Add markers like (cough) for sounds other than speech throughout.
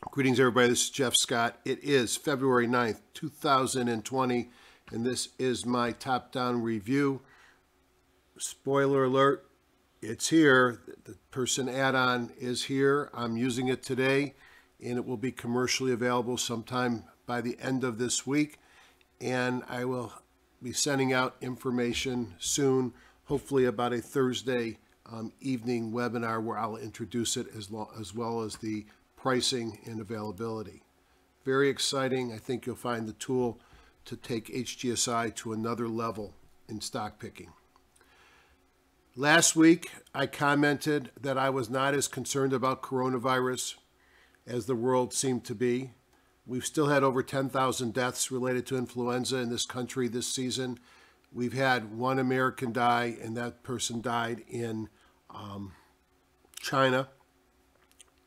Greetings, everybody. This is Jeff Scott. It is February 9th, 2020, and this is my top down review. Spoiler alert, it's here. The person add on is here. I'm using it today, and it will be commercially available sometime by the end of this week. And I will be sending out information soon, hopefully about a Thursday um, evening webinar where I'll introduce it as, as well as the pricing and availability. Very exciting. I think you'll find the tool to take HGSI to another level in stock picking. Last week, I commented that I was not as concerned about coronavirus as the world seemed to be. We've still had over 10,000 deaths related to influenza in this country this season. We've had one American die, and that person died in um, China.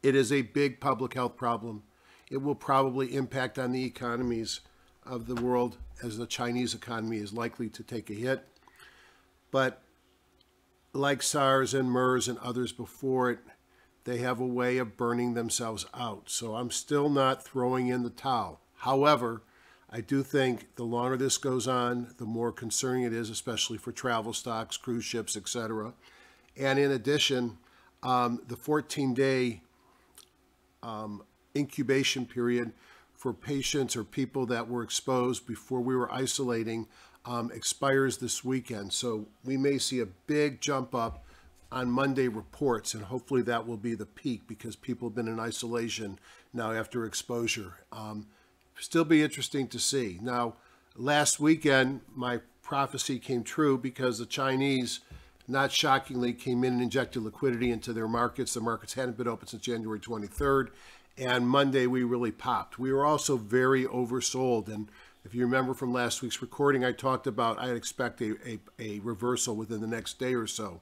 It is a big public health problem. It will probably impact on the economies of the world as the Chinese economy is likely to take a hit. But like SARS and MERS and others before it, they have a way of burning themselves out. So I'm still not throwing in the towel. However, I do think the longer this goes on, the more concerning it is, especially for travel stocks, cruise ships, etc. And in addition, um, the 14 day um, incubation period for patients or people that were exposed before we were isolating um, expires this weekend. So we may see a big jump up on Monday reports, and hopefully that will be the peak because people have been in isolation now after exposure. Um, still be interesting to see. Now, last weekend, my prophecy came true because the Chinese, not shockingly, came in and injected liquidity into their markets. The markets hadn't been open since January 23rd and Monday we really popped. We were also very oversold, and if you remember from last week's recording, I talked about I'd expect a, a, a reversal within the next day or so.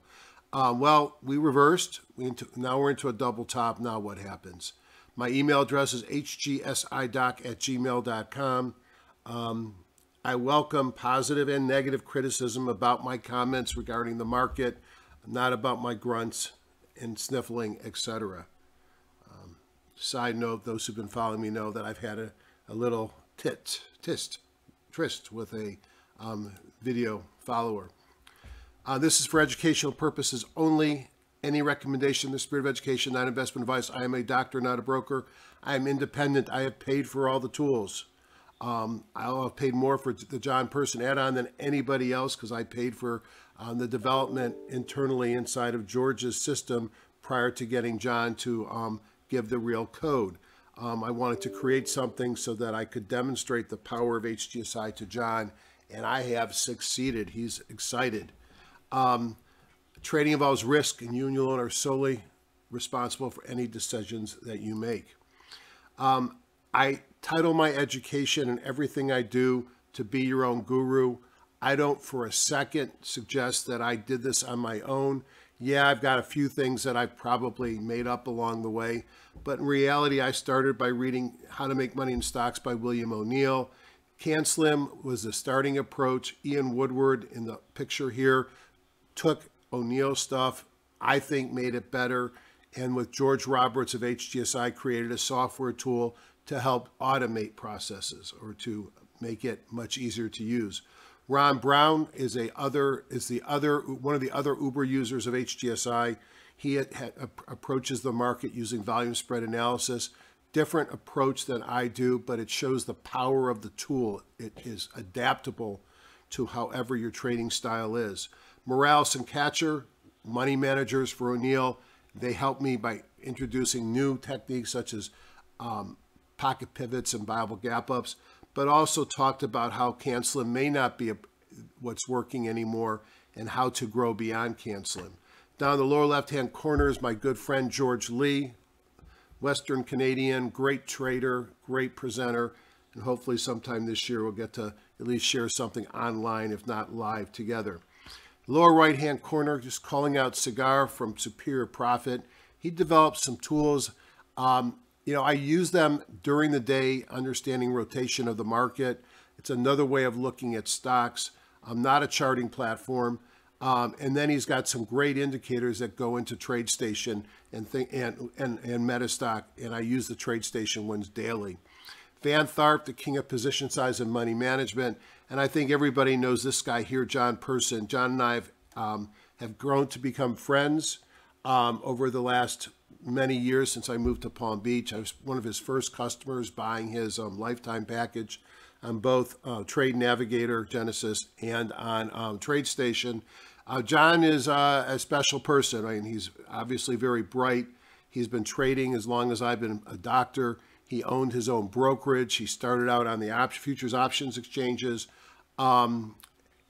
Um, well, we reversed. We into, now we're into a double top. Now what happens? My email address is hgsidoc at gmail.com. Um, I welcome positive and negative criticism about my comments regarding the market, not about my grunts and sniffling, etc. Side note, those who've been following me know that I've had a, a little tit, tist, tryst with a um, video follower. Uh, this is for educational purposes only. Any recommendation in the spirit of education, not investment advice. I am a doctor, not a broker. I am independent. I have paid for all the tools. Um, I'll have paid more for the John Person add-on than anybody else because I paid for um, the development internally inside of George's system prior to getting John to um, give the real code. Um, I wanted to create something so that I could demonstrate the power of HGSI to John, and I have succeeded. He's excited. Um, trading involves risk, and you and your alone are solely responsible for any decisions that you make. Um, I title my education and everything I do to be your own guru. I don't for a second suggest that I did this on my own. Yeah, I've got a few things that I've probably made up along the way, but in reality, I started by reading How to Make Money in Stocks by William O'Neill. Can Slim was the starting approach. Ian Woodward in the picture here took O'Neill stuff, I think made it better, and with George Roberts of HGSI created a software tool to help automate processes or to make it much easier to use. Ron Brown is a other is the other one of the other Uber users of HGSI. He had, had, approaches the market using volume spread analysis. Different approach than I do, but it shows the power of the tool. It is adaptable to however your trading style is. Morales and Kacher, money managers for O'Neill, they help me by introducing new techniques such as um, pocket pivots and buyable gap ups but also talked about how CanSlim may not be a, what's working anymore and how to grow beyond CanSlim. Down the lower left-hand corner is my good friend George Lee, Western Canadian, great trader, great presenter, and hopefully sometime this year we'll get to at least share something online, if not live together. Lower right-hand corner, just calling out Cigar from Superior Profit. He developed some tools um, you know, I use them during the day, understanding rotation of the market. It's another way of looking at stocks. I'm not a charting platform. Um, and then he's got some great indicators that go into TradeStation and think and, and and Metastock, and I use the TradeStation ones daily. Van Tharp, the king of position size and money management, and I think everybody knows this guy here, John Person. John and I have, um, have grown to become friends um, over the last many years since I moved to Palm Beach. I was one of his first customers buying his um, lifetime package on both uh, Trade Navigator Genesis and on um, TradeStation. Uh, John is uh, a special person. I mean, he's obviously very bright. He's been trading as long as I've been a doctor. He owned his own brokerage. He started out on the op- futures options exchanges. Um,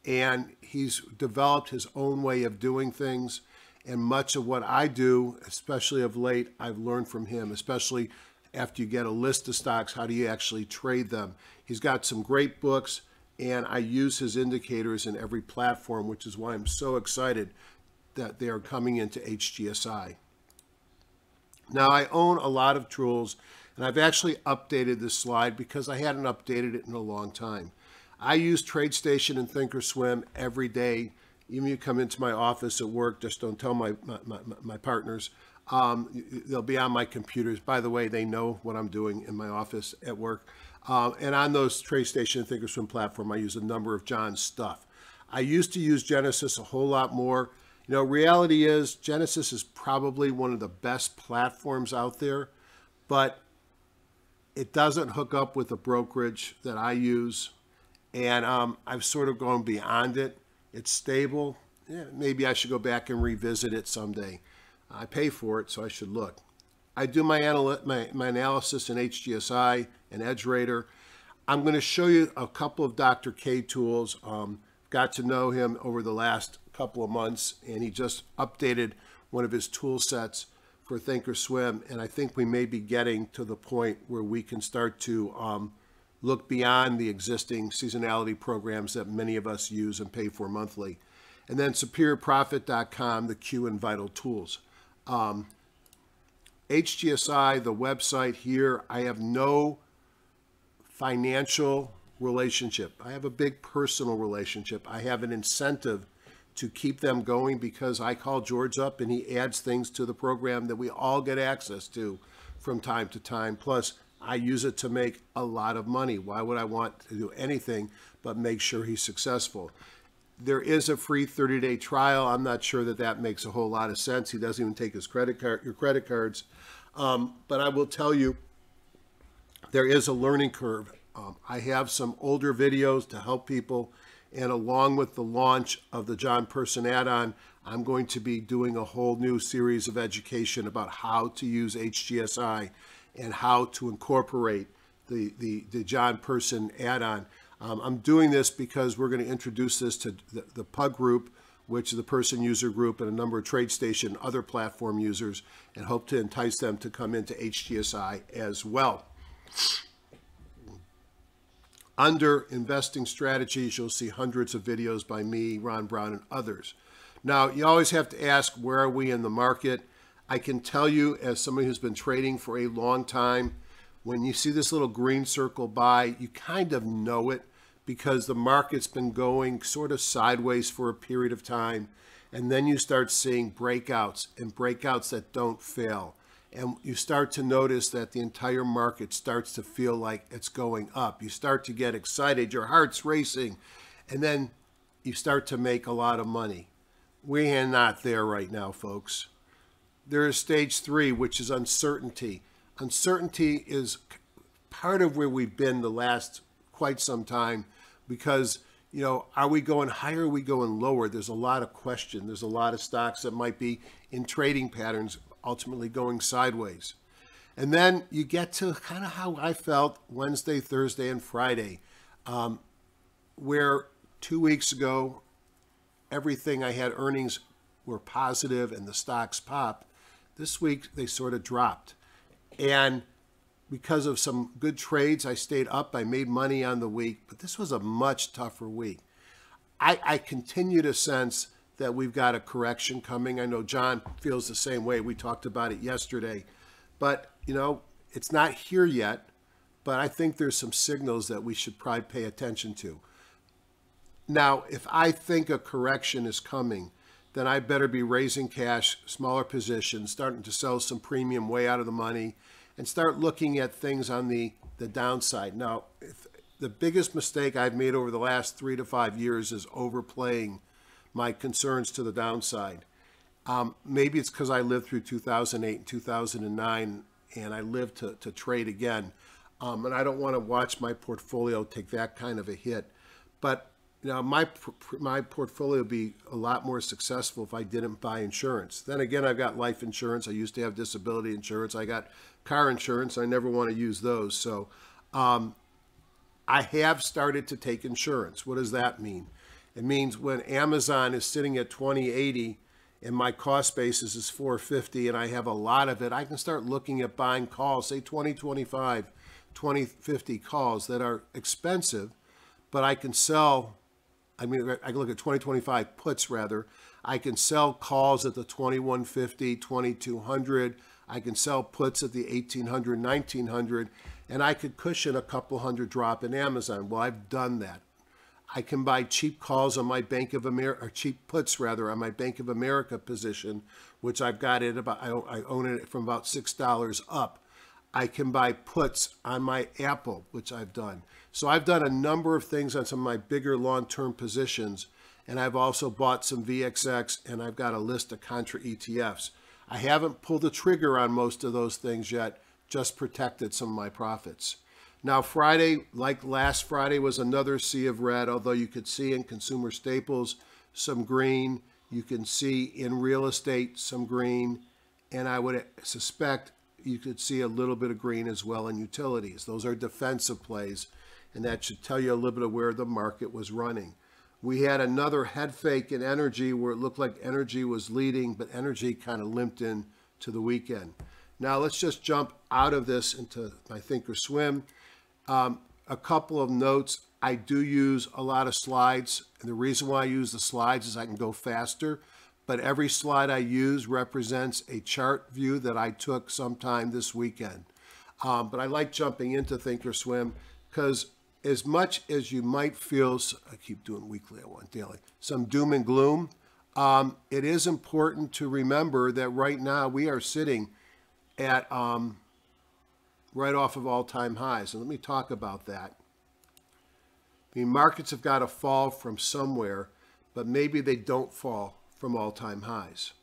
and he's developed his own way of doing things. And much of what I do, especially of late, I've learned from him, especially after you get a list of stocks, how do you actually trade them? He's got some great books, and I use his indicators in every platform, which is why I'm so excited that they are coming into HGSI. Now, I own a lot of tools, and I've actually updated this slide because I hadn't updated it in a long time. I use TradeStation and Thinkorswim every day. Even you come into my office at work, just don't tell my, my, my, my partners. Um, they'll be on my computers. By the way, they know what I'm doing in my office at work. Uh, and on those TradeStation and Thinkorswim platform, I use a number of John's stuff. I used to use Genesis a whole lot more. You know, reality is Genesis is probably one of the best platforms out there, but it doesn't hook up with the brokerage that I use. And um, I've sort of gone beyond it. It's stable. Yeah, maybe I should go back and revisit it someday. I pay for it, so I should look. I do my, anal- my, my analysis in HGSI and EdgeRater. I'm going to show you a couple of Dr. K tools. Um, got to know him over the last couple of months, and he just updated one of his tool sets for Thinkorswim, and I think we may be getting to the point where we can start to um, look beyond the existing seasonality programs that many of us use and pay for monthly. And then superiorprofit.com, the Q and Vital Tools. Um, HGSI, the website here, I have no financial relationship. I have a big personal relationship. I have an incentive to keep them going because I call George up and he adds things to the program that we all get access to from time to time. Plus, I use it to make a lot of money. Why would I want to do anything but make sure he's successful? There is a free 30-day trial. I'm not sure that that makes a whole lot of sense. He doesn't even take his credit card, your credit cards. Um, but I will tell you, there is a learning curve. Um, I have some older videos to help people, and along with the launch of the John Person add-on, I'm going to be doing a whole new series of education about how to use HGSI and how to incorporate the, the, the John Person add-on. Um, I'm doing this because we're going to introduce this to the, the PUG group, which is the person user group and a number of TradeStation other platform users, and hope to entice them to come into HGSI as well. Under investing strategies, you'll see hundreds of videos by me, Ron Brown, and others. Now, you always have to ask, where are we in the market? I can tell you, as somebody who's been trading for a long time, when you see this little green circle by, you kind of know it because the market's been going sort of sideways for a period of time. And then you start seeing breakouts and breakouts that don't fail. And you start to notice that the entire market starts to feel like it's going up. You start to get excited, your heart's racing, and then you start to make a lot of money. We are not there right now, folks. There is stage three, which is uncertainty. Uncertainty is part of where we've been the last quite some time because, you know, are we going higher? Are we going lower? There's a lot of question. There's a lot of stocks that might be in trading patterns, ultimately going sideways. And then you get to kind of how I felt Wednesday, Thursday, and Friday, um, where two weeks ago, everything I had earnings were positive and the stocks popped. This week they sort of dropped. And because of some good trades, I stayed up. I made money on the week, but this was a much tougher week. I, I continue to sense that we've got a correction coming. I know John feels the same way. We talked about it yesterday. But, you know, it's not here yet, but I think there's some signals that we should probably pay attention to. Now, if I think a correction is coming, then I better be raising cash, smaller positions, starting to sell some premium way out of the money, and start looking at things on the, the downside. Now, the biggest mistake I've made over the last three to five years is overplaying my concerns to the downside. Um, maybe it's because I lived through 2008 and 2009 and I lived to, to trade again. Um, and I don't want to watch my portfolio take that kind of a hit. But know, my my portfolio would be a lot more successful if I didn't buy insurance. Then again, I've got life insurance. I used to have disability insurance. I got car insurance. I never want to use those. So um, I have started to take insurance. What does that mean? It means when Amazon is sitting at 2080 and my cost basis is 450 and I have a lot of it, I can start looking at buying calls, say 2025, 2050 calls that are expensive, but I can sell I mean, I can look at 2025 puts rather. I can sell calls at the 2150, 2200. I can sell puts at the 1800, 1900, and I could cushion a couple hundred drop in Amazon. Well, I've done that. I can buy cheap calls on my Bank of America, or cheap puts rather, on my Bank of America position, which I've got it about, I own it from about $6 up. I can buy puts on my Apple, which I've done. So I've done a number of things on some of my bigger long-term positions, and I've also bought some VXX, and I've got a list of contra ETFs. I haven't pulled the trigger on most of those things yet, just protected some of my profits. Now, Friday, like last Friday, was another sea of red, although you could see in consumer staples some green. You can see in real estate some green, and I would suspect you could see a little bit of green as well in utilities. Those are defensive plays and that should tell you a little bit of where the market was running. We had another head fake in energy where it looked like energy was leading, but energy kind of limped in to the weekend. Now let's just jump out of this into my Thinkorswim. Um, a couple of notes. I do use a lot of slides, and the reason why I use the slides is I can go faster. But every slide I use represents a chart view that I took sometime this weekend. Um, but I like jumping into Thinkorswim because as much as you might feel, I keep doing weekly, I want daily, some doom and gloom, um, it is important to remember that right now we are sitting at um, right off of all-time highs. And let me talk about that. Mean, markets have got to fall from somewhere, but maybe they don't fall from all-time highs.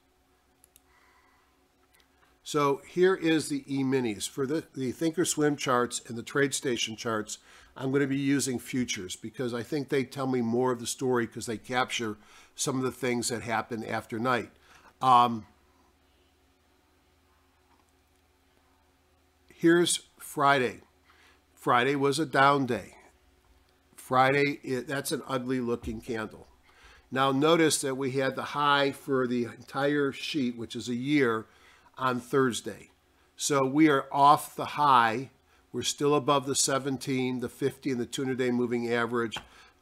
So here is the E-minis. For the, the Thinkorswim charts and the TradeStation charts, I'm going to be using futures because I think they tell me more of the story because they capture some of the things that happen after night. Um, here's Friday. Friday was a down day. Friday, it, that's an ugly looking candle. Now notice that we had the high for the entire sheet, which is a year, on Thursday. So we are off the high we're still above the 17, the 50, and the 200-day moving average.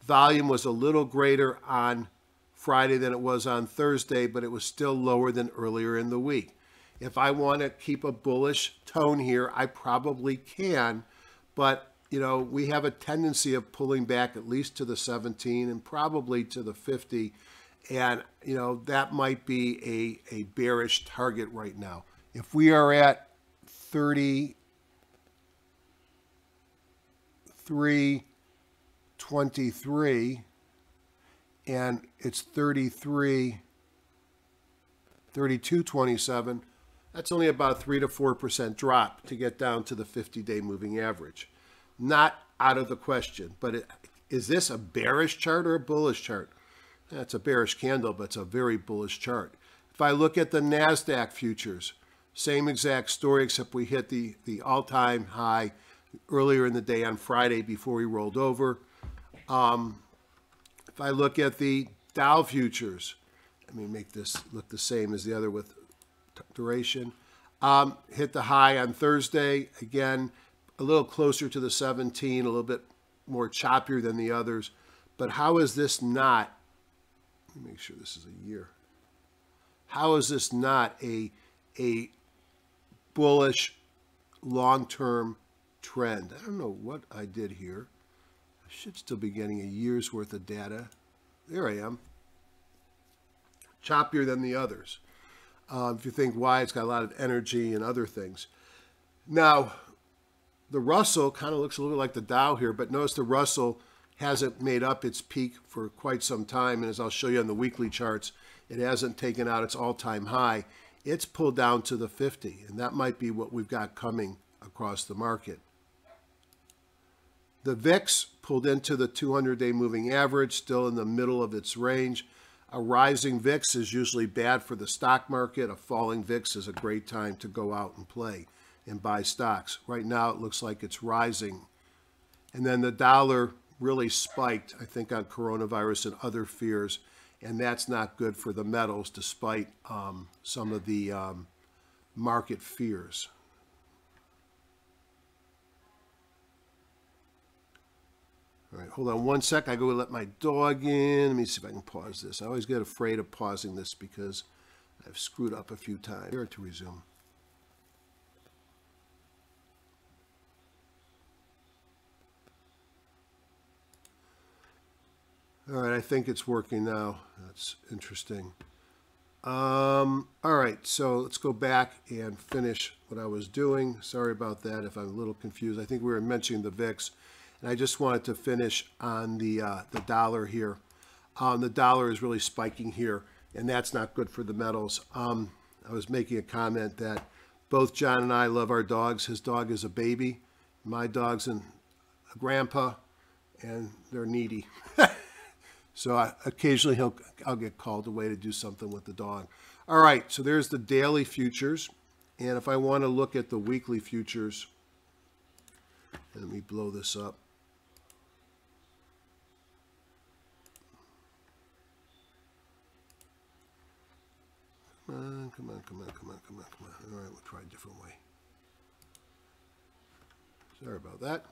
Volume was a little greater on Friday than it was on Thursday, but it was still lower than earlier in the week. If I want to keep a bullish tone here, I probably can, but you know, we have a tendency of pulling back at least to the 17 and probably to the 50. And, you know, that might be a, a bearish target right now. If we are at 30, 323 and it's 33 3227 that's only about a 3 to 4% drop to get down to the 50-day moving average. Not out of the question but it, is this a bearish chart or a bullish chart? That's a bearish candle but it's a very bullish chart. If I look at the NASDAQ futures same exact story except we hit the the all-time high earlier in the day on Friday before we rolled over. Um, if I look at the Dow futures, let me make this look the same as the other with duration. Um, hit the high on Thursday. Again, a little closer to the 17, a little bit more choppier than the others. But how is this not, let me make sure this is a year. How is this not a, a bullish long-term trend. I don't know what I did here. I should still be getting a year's worth of data. There I am. Choppier than the others. Uh, if you think why, it's got a lot of energy and other things. Now, the Russell kind of looks a little bit like the Dow here, but notice the Russell hasn't made up its peak for quite some time. And as I'll show you on the weekly charts, it hasn't taken out its all-time high. It's pulled down to the 50, and that might be what we've got coming across the market. The VIX pulled into the 200-day moving average, still in the middle of its range. A rising VIX is usually bad for the stock market. A falling VIX is a great time to go out and play and buy stocks. Right now, it looks like it's rising. And then the dollar really spiked, I think, on coronavirus and other fears. And that's not good for the metals, despite um, some of the um, market fears. All right, hold on one sec. I go let my dog in. Let me see if I can pause this. I always get afraid of pausing this because I've screwed up a few times. Here to resume. All right, I think it's working now. That's interesting. Um, all right, so let's go back and finish what I was doing. Sorry about that if I'm a little confused. I think we were mentioning the VIX, and I just wanted to finish on the, uh, the dollar here. Um, the dollar is really spiking here, and that's not good for the metals. Um, I was making a comment that both John and I love our dogs. His dog is a baby. My dog's a grandpa, and they're needy. (laughs) So I, occasionally he'll, I'll get called away to do something with the dog. All right, so there's the daily futures. And if I want to look at the weekly futures, let me blow this up. On, come on, come on, come on, come on, come on. All right, we'll try a different way. Sorry about that.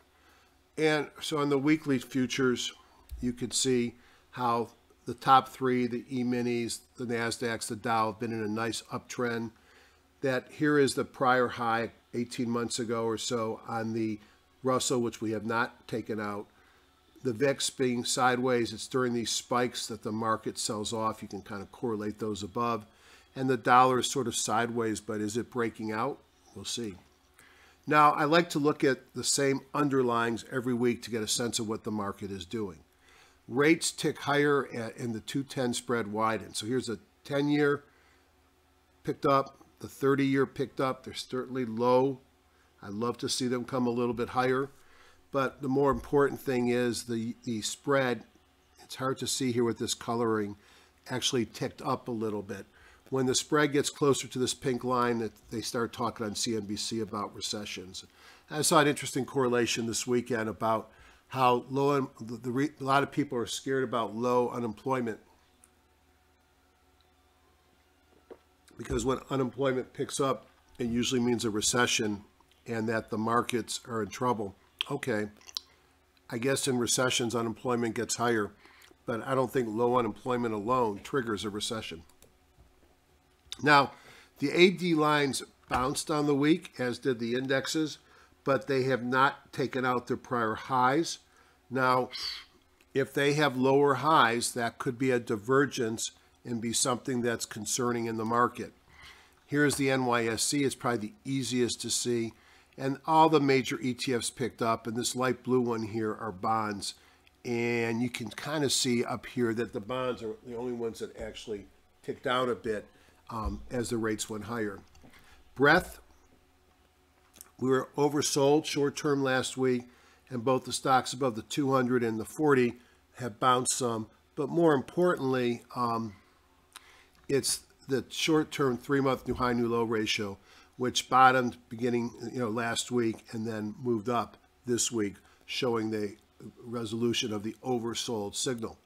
And so on the weekly futures, you could see how the top three, the E-minis, the NASDAQs, the Dow have been in a nice uptrend. That here is the prior high 18 months ago or so on the Russell, which we have not taken out. The VIX being sideways, it's during these spikes that the market sells off. You can kind of correlate those above. And the dollar is sort of sideways, but is it breaking out? We'll see. Now, I like to look at the same underlyings every week to get a sense of what the market is doing rates tick higher uh, and the 210 spread widens. So here's a 10 year picked up, the 30 year picked up. They're certainly low. I'd love to see them come a little bit higher. But the more important thing is the, the spread, it's hard to see here with this coloring, actually ticked up a little bit. When the spread gets closer to this pink line, that they start talking on CNBC about recessions. I saw an interesting correlation this weekend about how low the, a lot of people are scared about low unemployment because when unemployment picks up, it usually means a recession and that the markets are in trouble. Okay, I guess in recessions unemployment gets higher, but I don't think low unemployment alone triggers a recession. Now, the AD lines bounced on the week, as did the indexes but they have not taken out their prior highs. Now, if they have lower highs, that could be a divergence and be something that's concerning in the market. Here's the NYSE. It's probably the easiest to see. And all the major ETFs picked up. And this light blue one here are bonds. And you can kind of see up here that the bonds are the only ones that actually ticked down a bit um, as the rates went higher. Breadth we were oversold short term last week, and both the stocks above the 200 and the 40 have bounced some. But more importantly, um, it's the short term three month new high, new low ratio, which bottomed beginning you know last week and then moved up this week, showing the resolution of the oversold signal.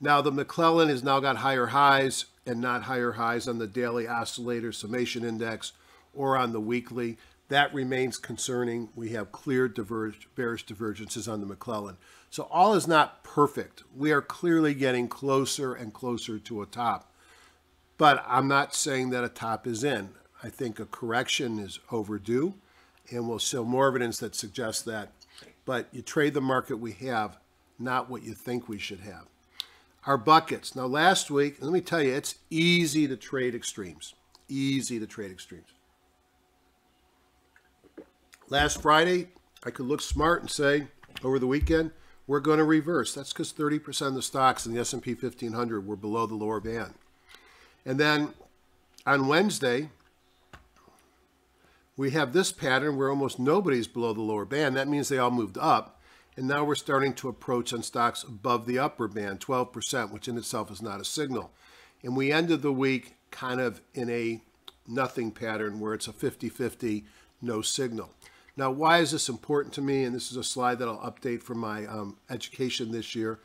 Now the McClellan has now got higher highs and not higher highs on the daily oscillator summation index or on the weekly. That remains concerning. We have clear bearish divergences on the McClellan. So all is not perfect. We are clearly getting closer and closer to a top. But I'm not saying that a top is in. I think a correction is overdue, and we'll show more evidence that suggests that. But you trade the market we have, not what you think we should have. Our buckets. Now, last week, let me tell you, it's easy to trade extremes. Easy to trade extremes. Last Friday, I could look smart and say, over the weekend, we're going to reverse. That's because 30% of the stocks in the S&P 1500 were below the lower band. And then on Wednesday, we have this pattern where almost nobody's below the lower band. That means they all moved up. And now we're starting to approach on stocks above the upper band, 12%, which in itself is not a signal. And we ended the week kind of in a nothing pattern where it's a 50 50 no signal. Now, why is this important to me? And this is a slide that I'll update for my um, education this year.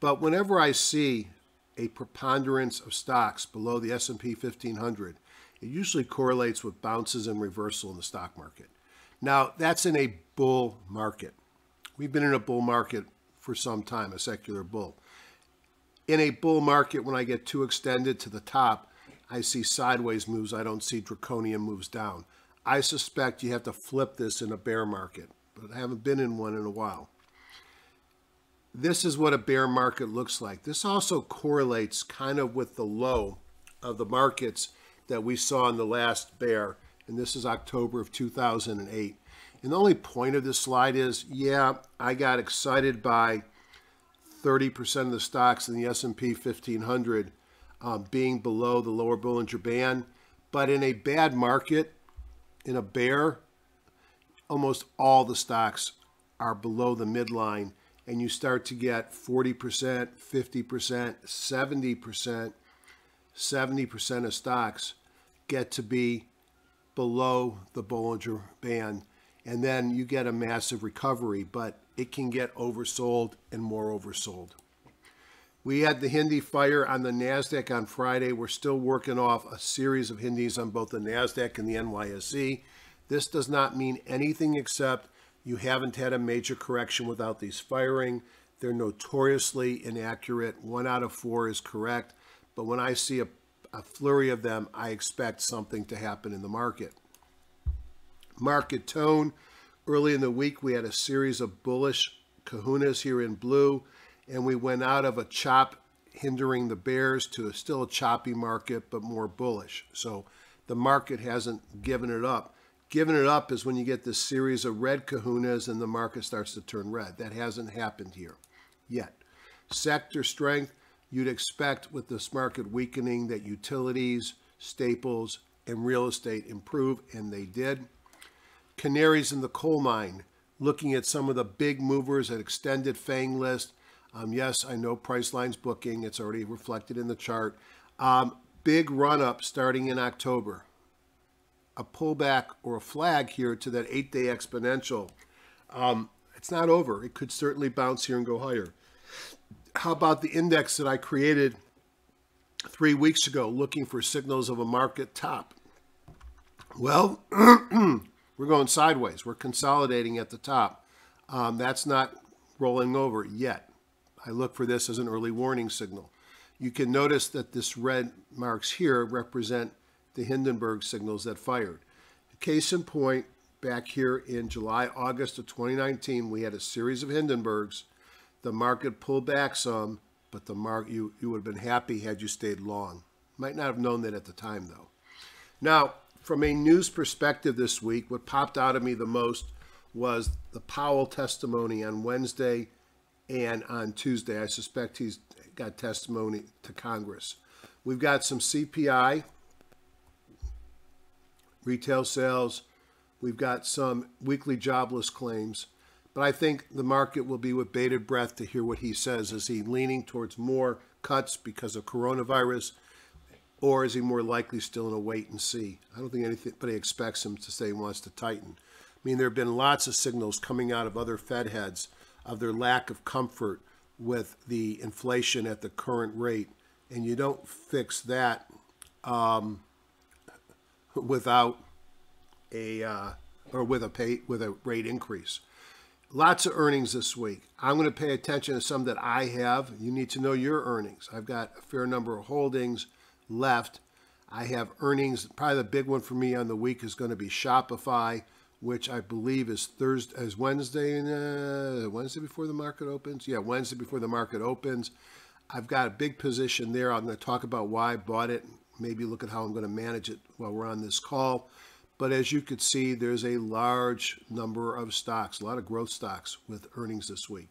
But whenever I see a preponderance of stocks below the S&P 1500, it usually correlates with bounces and reversal in the stock market. Now, that's in a bull market. We've been in a bull market for some time, a secular bull. In a bull market, when I get too extended to the top, I see sideways moves. I don't see draconian moves down. I suspect you have to flip this in a bear market, but I haven't been in one in a while. This is what a bear market looks like. This also correlates kind of with the low of the markets that we saw in the last bear, and this is October of 2008. And the only point of this slide is, yeah, I got excited by 30% of the stocks in the S&P 1500 um, being below the lower Bollinger Band. But in a bad market, in a bear, almost all the stocks are below the midline, and you start to get 40%, 50%, 70%, 70% of stocks get to be below the Bollinger Band and then you get a massive recovery, but it can get oversold and more oversold. We had the Hindi fire on the NASDAQ on Friday. We're still working off a series of Hindis on both the NASDAQ and the NYSE. This does not mean anything except you haven't had a major correction without these firing. They're notoriously inaccurate. One out of four is correct. But when I see a, a flurry of them, I expect something to happen in the market market tone. Early in the week, we had a series of bullish kahunas here in blue, and we went out of a chop hindering the bears to a still a choppy market, but more bullish. So the market hasn't given it up. Giving it up is when you get this series of red kahunas and the market starts to turn red. That hasn't happened here yet. Sector strength, you'd expect with this market weakening that utilities, staples, and real estate improve, and they did canaries in the coal mine, looking at some of the big movers at extended FANG list. Um, yes, I know Priceline's booking. It's already reflected in the chart. Um, big run up starting in October. A pullback or a flag here to that eight day exponential. Um, it's not over. It could certainly bounce here and go higher. How about the index that I created three weeks ago looking for signals of a market top? Well, (clears throat) We're going sideways. We're consolidating at the top. Um, that's not rolling over yet. I look for this as an early warning signal. You can notice that this red marks here represent the Hindenburg signals that fired. Case in point, back here in July, August of 2019, we had a series of Hindenburgs. The market pulled back some, but the mark you, you would have been happy had you stayed long. Might not have known that at the time, though. Now, from a news perspective this week, what popped out of me the most was the Powell testimony on Wednesday and on Tuesday. I suspect he's got testimony to Congress. We've got some CPI, retail sales, we've got some weekly jobless claims, but I think the market will be with bated breath to hear what he says. Is he leaning towards more cuts because of coronavirus? Or is he more likely still in a wait and see? I don't think anybody expects him to say he wants to tighten. I mean, there have been lots of signals coming out of other Fed heads of their lack of comfort with the inflation at the current rate, and you don't fix that um, without a uh, or with a pay with a rate increase. Lots of earnings this week. I'm going to pay attention to some that I have. You need to know your earnings. I've got a fair number of holdings left. I have earnings. Probably the big one for me on the week is going to be Shopify, which I believe is Thursday, is Wednesday, uh, Wednesday before the market opens. Yeah, Wednesday before the market opens. I've got a big position there. I'm going to talk about why I bought it, maybe look at how I'm going to manage it while we're on this call. But as you could see, there's a large number of stocks, a lot of growth stocks with earnings this week.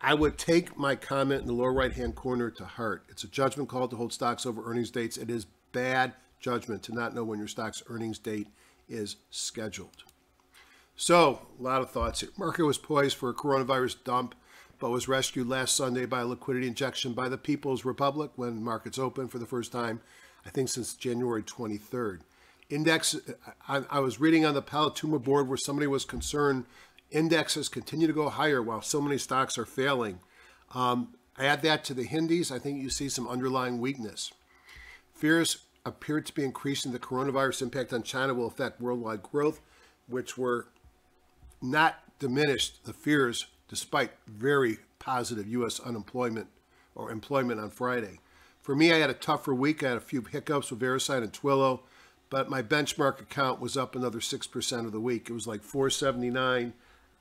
I would take my comment in the lower right hand corner to heart. It's a judgment call to hold stocks over earnings dates. It is bad judgment to not know when your stock's earnings date is scheduled. So, a lot of thoughts here. Market was poised for a coronavirus dump, but was rescued last Sunday by a liquidity injection by the People's Republic when markets opened for the first time, I think, since January 23rd. Index, I, I was reading on the Palatuma board where somebody was concerned indexes continue to go higher while so many stocks are failing. Um, add that to the Hindis, I think you see some underlying weakness. Fears appear to be increasing the coronavirus impact on China will affect worldwide growth, which were not diminished, the fears, despite very positive U.S. unemployment or employment on Friday. For me, I had a tougher week. I had a few hiccups with VeriSign and Twilio, but my benchmark account was up another 6% of the week. It was like 479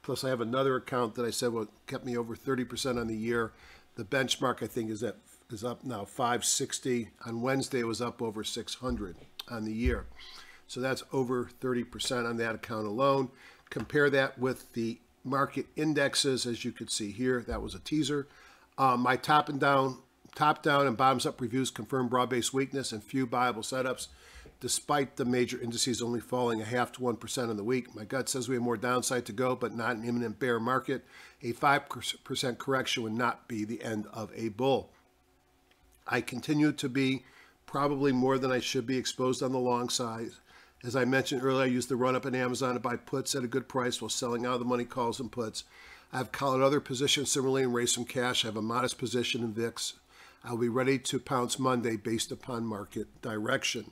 Plus, I have another account that I said well kept me over 30% on the year. The benchmark I think is at is up now 560. On Wednesday, it was up over 600 on the year. So that's over 30% on that account alone. Compare that with the market indexes, as you can see here. That was a teaser. Um, my top and down, top down and bottoms up reviews confirm broad-based weakness and few viable setups despite the major indices only falling a half to 1% in the week. My gut says we have more downside to go, but not an imminent bear market. A 5% correction would not be the end of a bull. I continue to be probably more than I should be exposed on the long side. As I mentioned earlier, I used the run up in Amazon to buy puts at a good price while selling out of the money calls and puts. I've collared other positions similarly and raised some cash. I have a modest position in VIX. I'll be ready to pounce Monday based upon market direction.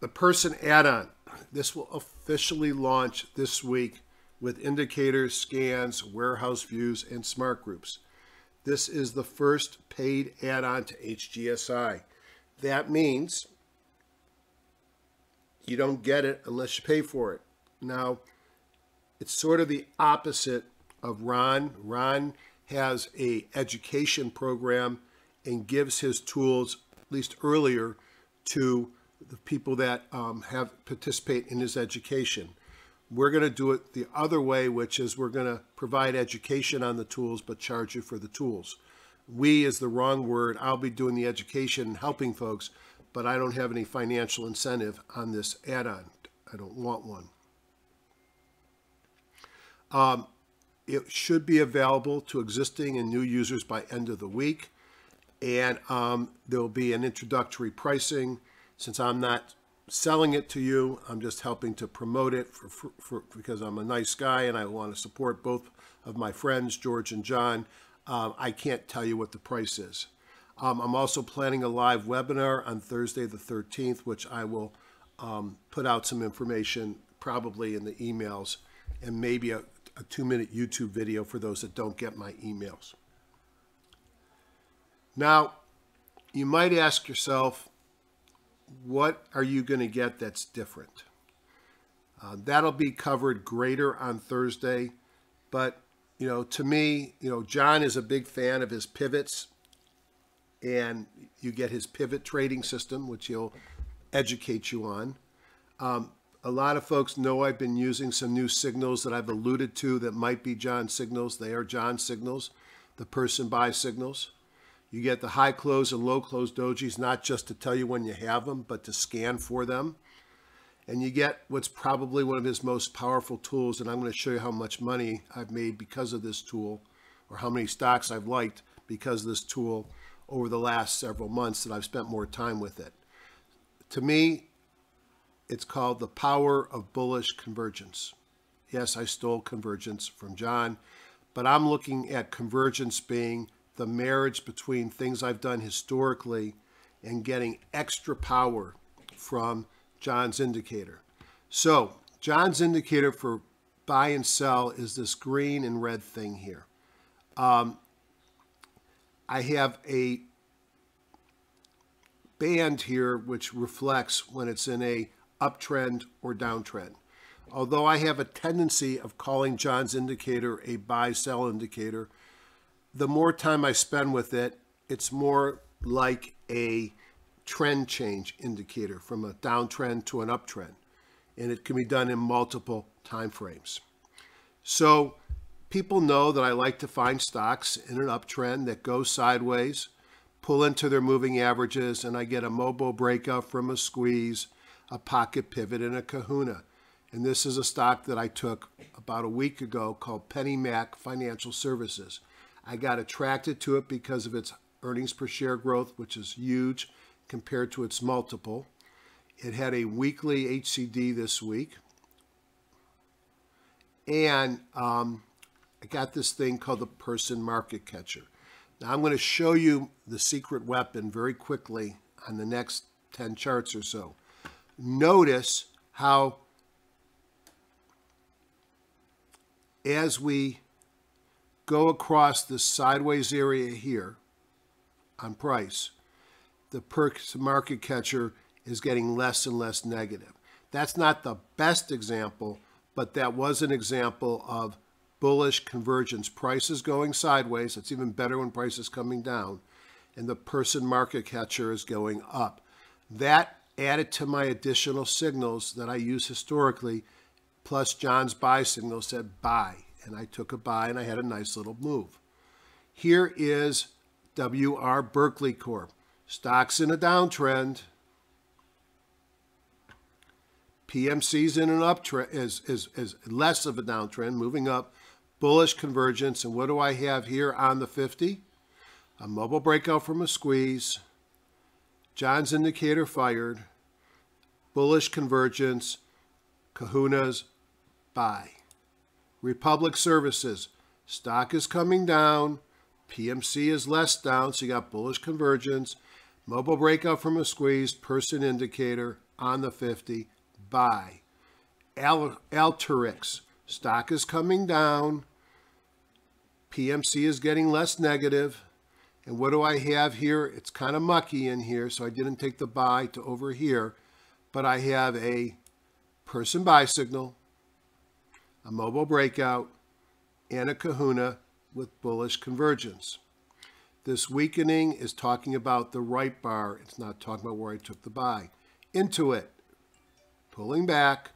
The person add-on, this will officially launch this week with indicators, scans, warehouse views, and smart groups. This is the first paid add-on to HGSI. That means you don't get it unless you pay for it. Now, it's sort of the opposite of Ron. Ron has a education program and gives his tools, at least earlier, to the people that um, have participate in his education. We're going to do it the other way, which is we're going to provide education on the tools, but charge you for the tools. We is the wrong word. I'll be doing the education and helping folks, but I don't have any financial incentive on this add-on. I don't want one. Um, it should be available to existing and new users by end of the week. And um, there will be an introductory pricing since I'm not selling it to you, I'm just helping to promote it for, for, for because I'm a nice guy and I want to support both of my friends, George and John. Um, I can't tell you what the price is. Um, I'm also planning a live webinar on Thursday the 13th, which I will um, put out some information probably in the emails and maybe a, a two minute YouTube video for those that don't get my emails. Now, you might ask yourself, what are you going to get that's different? Uh, that'll be covered greater on Thursday. But, you know, to me, you know, John is a big fan of his pivots. And you get his pivot trading system, which he'll educate you on. Um, a lot of folks know I've been using some new signals that I've alluded to that might be John signals. They are John signals, the person buy signals. You get the high close and low close dojis, not just to tell you when you have them, but to scan for them. And you get what's probably one of his most powerful tools. And I'm going to show you how much money I've made because of this tool, or how many stocks I've liked because of this tool over the last several months that I've spent more time with it. To me, it's called the power of bullish convergence. Yes, I stole convergence from John, but I'm looking at convergence being the marriage between things I've done historically and getting extra power from John's indicator. So John's indicator for buy and sell is this green and red thing here. Um, I have a band here which reflects when it's in a uptrend or downtrend. Although I have a tendency of calling John's indicator a buy-sell indicator, the more time I spend with it, it's more like a trend change indicator from a downtrend to an uptrend. And it can be done in multiple time frames. So people know that I like to find stocks in an uptrend that go sideways, pull into their moving averages, and I get a MOBO breakout from a squeeze, a pocket pivot, and a kahuna. And this is a stock that I took about a week ago called PennyMac Financial Services. I got attracted to it because of its earnings per share growth, which is huge compared to its multiple. It had a weekly HCD this week. And um, I got this thing called the person market catcher. Now I'm going to show you the secret weapon very quickly on the next 10 charts or so. Notice how as we go across this sideways area here on price, the perks market catcher is getting less and less negative. That's not the best example, but that was an example of bullish convergence. Prices going sideways. It's even better when prices coming down. And the person market catcher is going up. That added to my additional signals that I use historically, plus John's buy signal said buy. And I took a buy and I had a nice little move. Here is WR Berkley Corp. Stocks in a downtrend. PMC's in an uptrend is, is, is less of a downtrend, moving up bullish convergence. And what do I have here on the 50? A MoBo breakout from a squeeze. John's indicator fired. Bullish convergence. Kahuna's buy. Republic Services. Stock is coming down. PMC is less down, so you got bullish convergence. MoBo breakout from a squeeze. Person indicator on the 50. Buy. Al Alteryx. Stock is coming down. PMC is getting less negative. And what do I have here? It's kind of mucky in here, so I didn't take the buy to over here. But I have a person buy signal, a MoBo breakout, and a kahuna with bullish convergence. This weakening is talking about the right bar. It's not talking about where I took the buy. Into it, pulling back.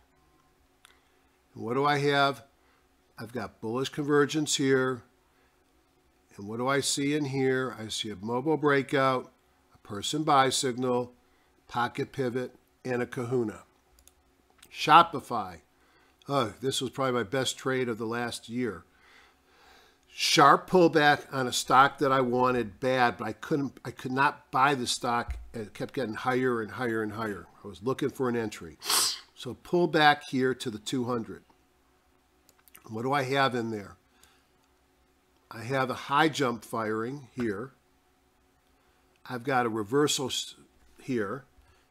And what do I have? I've got bullish convergence here, and what do I see in here? I see a MoBo breakout, a person buy signal, pocket pivot, and a kahuna. Shopify. Oh, this was probably my best trade of the last year. Sharp pullback on a stock that I wanted bad, but I couldn't I could not buy the stock. It kept getting higher and higher and higher. I was looking for an entry. So pull back here to the 200. What do I have in there? I have a high jump firing here. I've got a reversal here.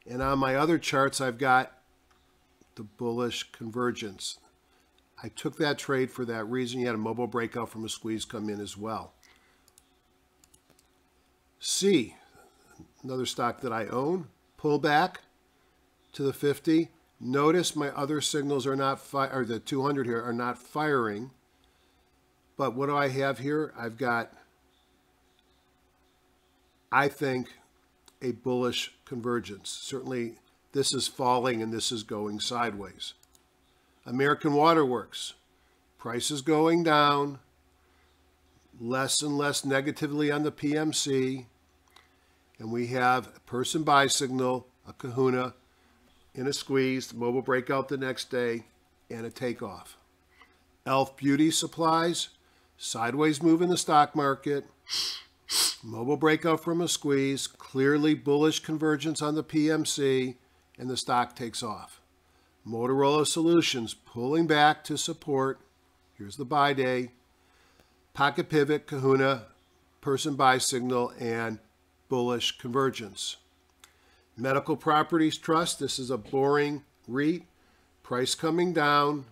And on my other charts, I've got the bullish convergence. I took that trade for that reason. You had a MoBo breakout from a squeeze come in as well. C, another stock that I own, pull back to the 50. Notice my other signals are not, or the 200 here are not firing. But what do I have here? I've got, I think, a bullish convergence. Certainly, this is falling and this is going sideways. American Waterworks, prices going down, less and less negatively on the PMC, and we have a person buy signal, a kahuna, in a squeeze, MoBo breakout the next day, and a takeoff. Elf Beauty Supplies, sideways move in the stock market, MoBo breakout from a squeeze, clearly bullish convergence on the PMC, and the stock takes off. Motorola Solutions pulling back to support. Here's the buy day. Pocket pivot, kahuna, person buy signal, and bullish convergence. Medical Properties Trust, this is a boring REIT. Price coming down,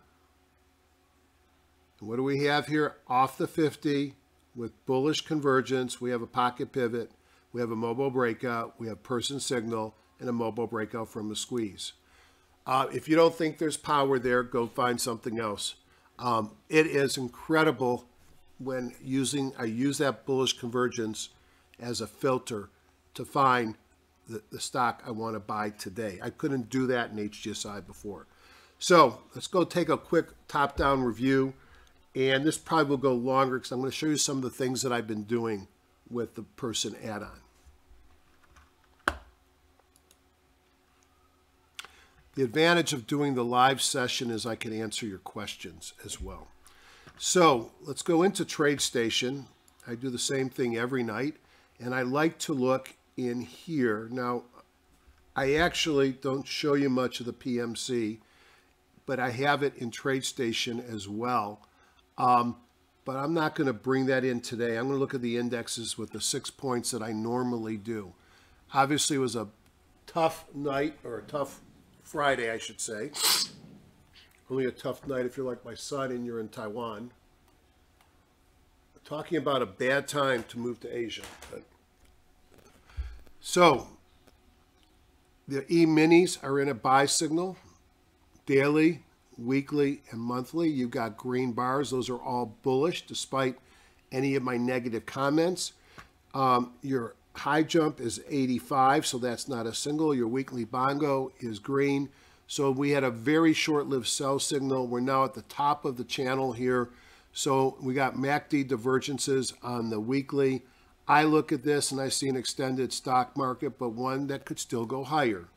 what do we have here? Off the 50 with bullish convergence. We have a pocket pivot. We have a MoBo breakout. We have person signal and a MoBo breakout from a squeeze. Uh, if you don't think there's power there, go find something else. Um, it is incredible when using, I use that bullish convergence as a filter to find the, the stock I want to buy today. I couldn't do that in HGSI before. So let's go take a quick top-down review. And this probably will go longer because I'm going to show you some of the things that I've been doing with the person add-on. The advantage of doing the live session is I can answer your questions as well. So let's go into TradeStation. I do the same thing every night, and I like to look in here. Now, I actually don't show you much of the PMC, but I have it in TradeStation as well. Um, but I'm not going to bring that in today. I'm going to look at the indexes with the six points that I normally do. Obviously, it was a tough night or a tough Friday, I should say. Only a tough night if you're like my son and you're in Taiwan. Talking about a bad time to move to Asia. But... So, the E-minis are in a buy signal, daily, weekly, and monthly. You've got green bars. Those are all bullish despite any of my negative comments. Um, your high jump is 85, so that's not a single. Your weekly bongo is green. So we had a very short-lived sell signal. We're now at the top of the channel here. So we got MACD divergences on the weekly. I look at this and I see an extended stock market, but one that could still go higher.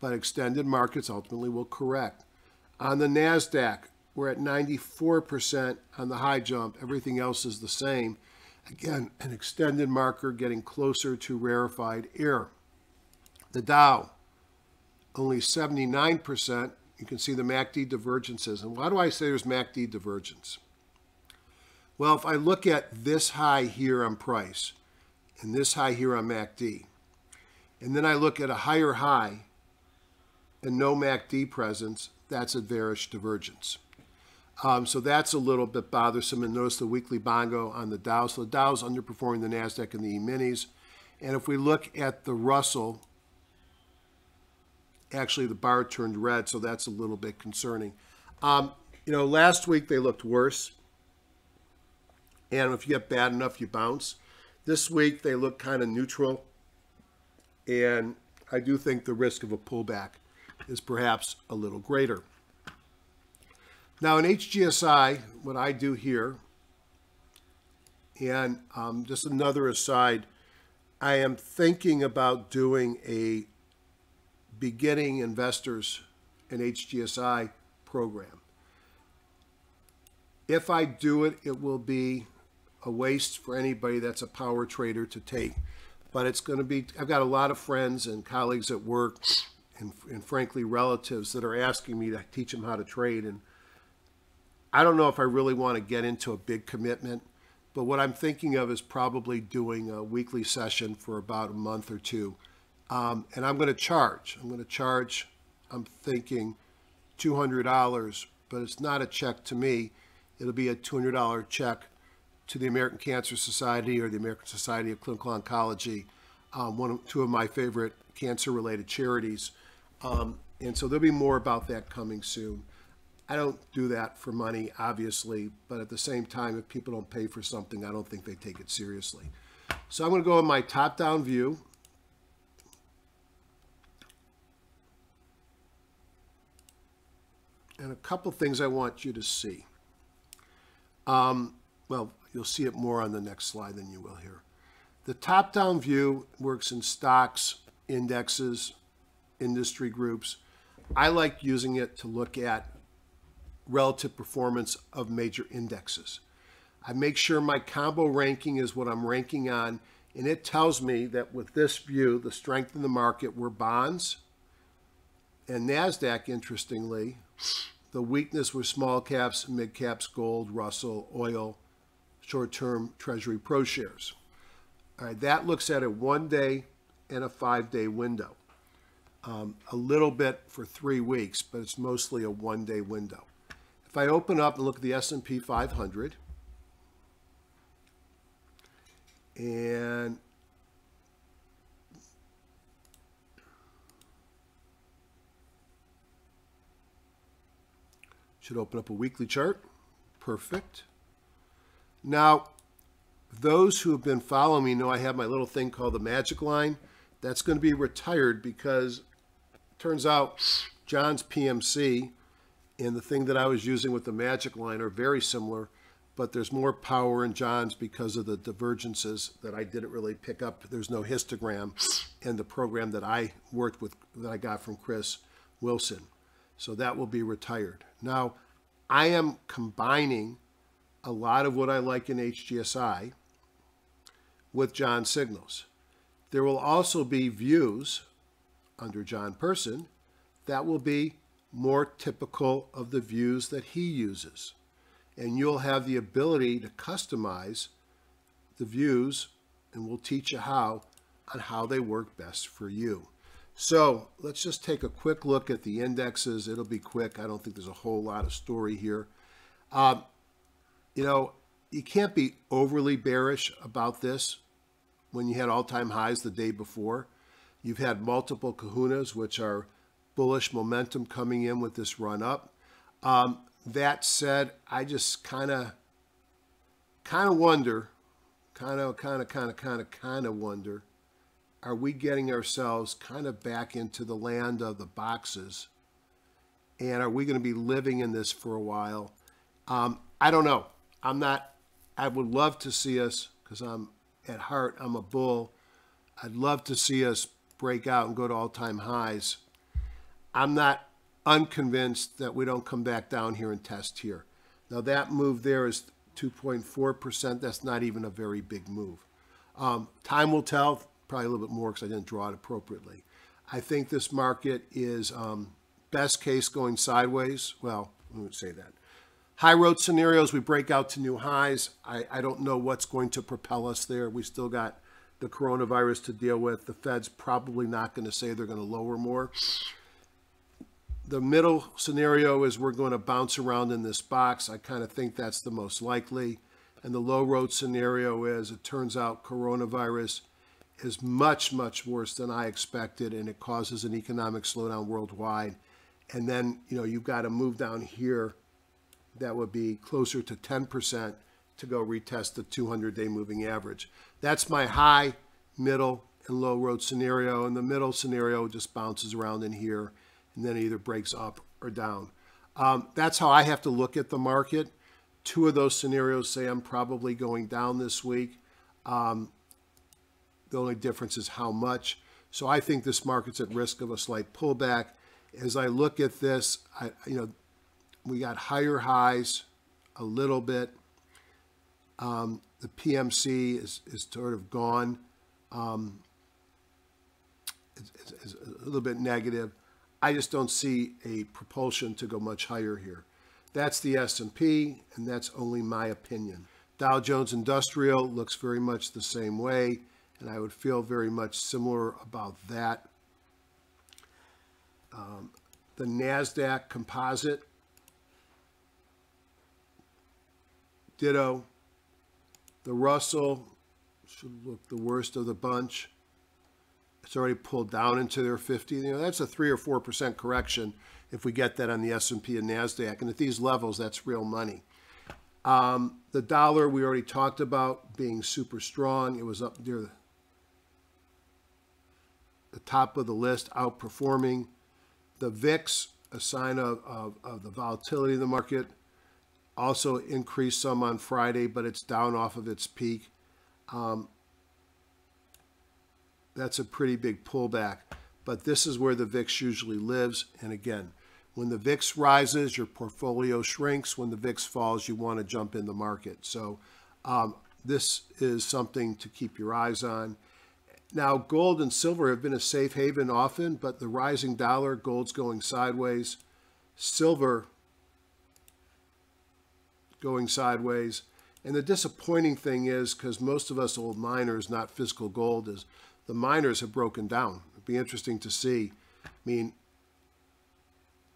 But extended markets ultimately will correct. On the NASDAQ, we're at 94% on the high jump. Everything else is the same. Again, an extended marker getting closer to rarefied air. The Dow, only 79%. You can see the MACD divergences. And why do I say there's MACD divergence? Well, if I look at this high here on price and this high here on MACD, and then I look at a higher high and no MACD presence, that's a bearish divergence. Um, so that's a little bit bothersome. And notice the weekly bongo on the Dow. So the Dow's underperforming the NASDAQ and the E-minis. And if we look at the Russell, actually the bar turned red, so that's a little bit concerning. Um, you know, last week they looked worse. And if you get bad enough, you bounce. This week they look kind of neutral. And I do think the risk of a pullback is perhaps a little greater. Now in HGSI, what I do here, and um, just another aside, I am thinking about doing a beginning investors in HGSI program. If I do it, it will be a waste for anybody that's a power trader to take. But it's going to be, I've got a lot of friends and colleagues at work and, and frankly relatives that are asking me to teach them how to trade. And I don't know if I really want to get into a big commitment, but what I'm thinking of is probably doing a weekly session for about a month or two. Um, and I'm going to charge. I'm going to charge, I'm thinking $200, but it's not a check to me. It'll be a $200 check to the American Cancer Society or the American Society of Clinical Oncology, um, one of, two of my favorite cancer-related charities. Um, and so there'll be more about that coming soon. I don't do that for money, obviously, but at the same time, if people don't pay for something, I don't think they take it seriously. So I'm going to go in my top-down view. And a couple things I want you to see. Um, well, you'll see it more on the next slide than you will here. The top-down view works in stocks, indexes, industry groups. I like using it to look at relative performance of major indexes. I make sure my combo ranking is what I'm ranking on, and it tells me that with this view, the strength in the market were bonds and NASDAQ, interestingly. The weakness were small caps, mid caps, gold, Russell, oil, short term Treasury Pro shares. All right, that looks at a one day and a five day window. Um, a little bit for three weeks, but it's mostly a one day window. If I open up and look at the S&P 500, and should open up a weekly chart. Perfect. Now, those who have been following me know I have my little thing called the Magic Line. That's going to be retired because turns out John's PMC and the thing that I was using with the Magic Line are very similar, but there's more power in John's because of the divergences that I didn't really pick up. There's no histogram in the program that I worked with that I got from Chris Wilson. So that will be retired. Now, I am combining a lot of what I like in HGSI with John signals. There will also be views under John Person that will be more typical of the views that he uses. And you'll have the ability to customize the views, and we'll teach you how on how they work best for you. So let's just take a quick look at the indexes. It'll be quick. I don't think there's a whole lot of story here. Um, you know, you can't be overly bearish about this when you had all-time highs the day before. You've had multiple kahunas, which are bullish momentum coming in with this run up. Um, that said, I just kind of, kind of wonder, kind of, kind of, kind of, kind of, kind of wonder, are we getting ourselves kind of back into the land of the boxes? And are we going to be living in this for a while? Um, I don't know. I'm not, I would love to see us, because I'm at heart, I'm a bull. I'd love to see us break out and go to all time highs. I'm not unconvinced that we don't come back down here and test here. Now that move there is 2.4%. That's not even a very big move. Um, time will tell, probably a little bit more because I didn't draw it appropriately. I think this market is um, best case going sideways. Well, I wouldn't say that. High road scenarios, we break out to new highs. I, I don't know what's going to propel us there. We still got the coronavirus to deal with. The Fed's probably not going to say they're going to lower more the middle scenario is we're going to bounce around in this box. I kind of think that's the most likely. And the low road scenario is it turns out coronavirus is much, much worse than I expected, and it causes an economic slowdown worldwide. And then, you know, you've got to move down here that would be closer to 10% to go retest the 200 day moving average. That's my high, middle, and low road scenario. And the middle scenario just bounces around in here and then it either breaks up or down. Um, that's how I have to look at the market. Two of those scenarios say I'm probably going down this week. Um, the only difference is how much. So I think this market's at risk of a slight pullback. As I look at this, I, you know, we got higher highs a little bit. Um, the PMC is, is sort of gone. Um, it's, it's, a little bit negative. I just don't see a propulsion to go much higher here. That's the S&P, and that's only my opinion. Dow Jones Industrial looks very much the same way, and I would feel very much similar about that. Um, the NASDAQ Composite, ditto. The Russell should look the worst of the bunch. It's already pulled down into their 50. You know, that's a three or four percent correction if we get that on the S&P and Nasdaq. And at these levels, that's real money. Um, the dollar we already talked about being super strong. It was up near the, the top of the list, outperforming. The VIX, a sign of, of, of the volatility of the market, also increased some on Friday, but it's down off of its peak. Um, that's a pretty big pullback. But this is where the VIX usually lives. And again, when the VIX rises, your portfolio shrinks. When the VIX falls, you want to jump in the market. So um, this is something to keep your eyes on. Now, gold and silver have been a safe haven often, but the rising dollar, gold's going sideways. Silver going sideways. And the disappointing thing is, because most of us old miners, not physical gold, is the miners have broken down. It'd be interesting to see. I mean,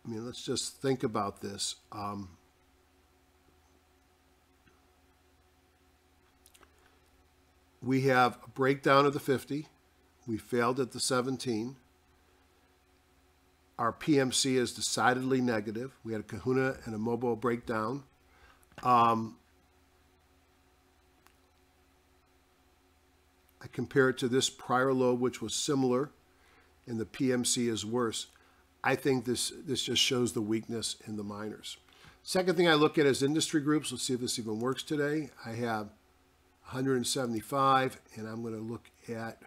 I mean, let's just think about this. Um, we have a breakdown of the 50. We failed at the 17. Our PMC is decidedly negative. We had a kahuna and a MoBo breakdown. Um, compare it to this prior low, which was similar, and the PMC is worse. I think this, this just shows the weakness in the miners. Second thing I look at is industry groups. Let's see if this even works today. I have 175, and I'm going to look at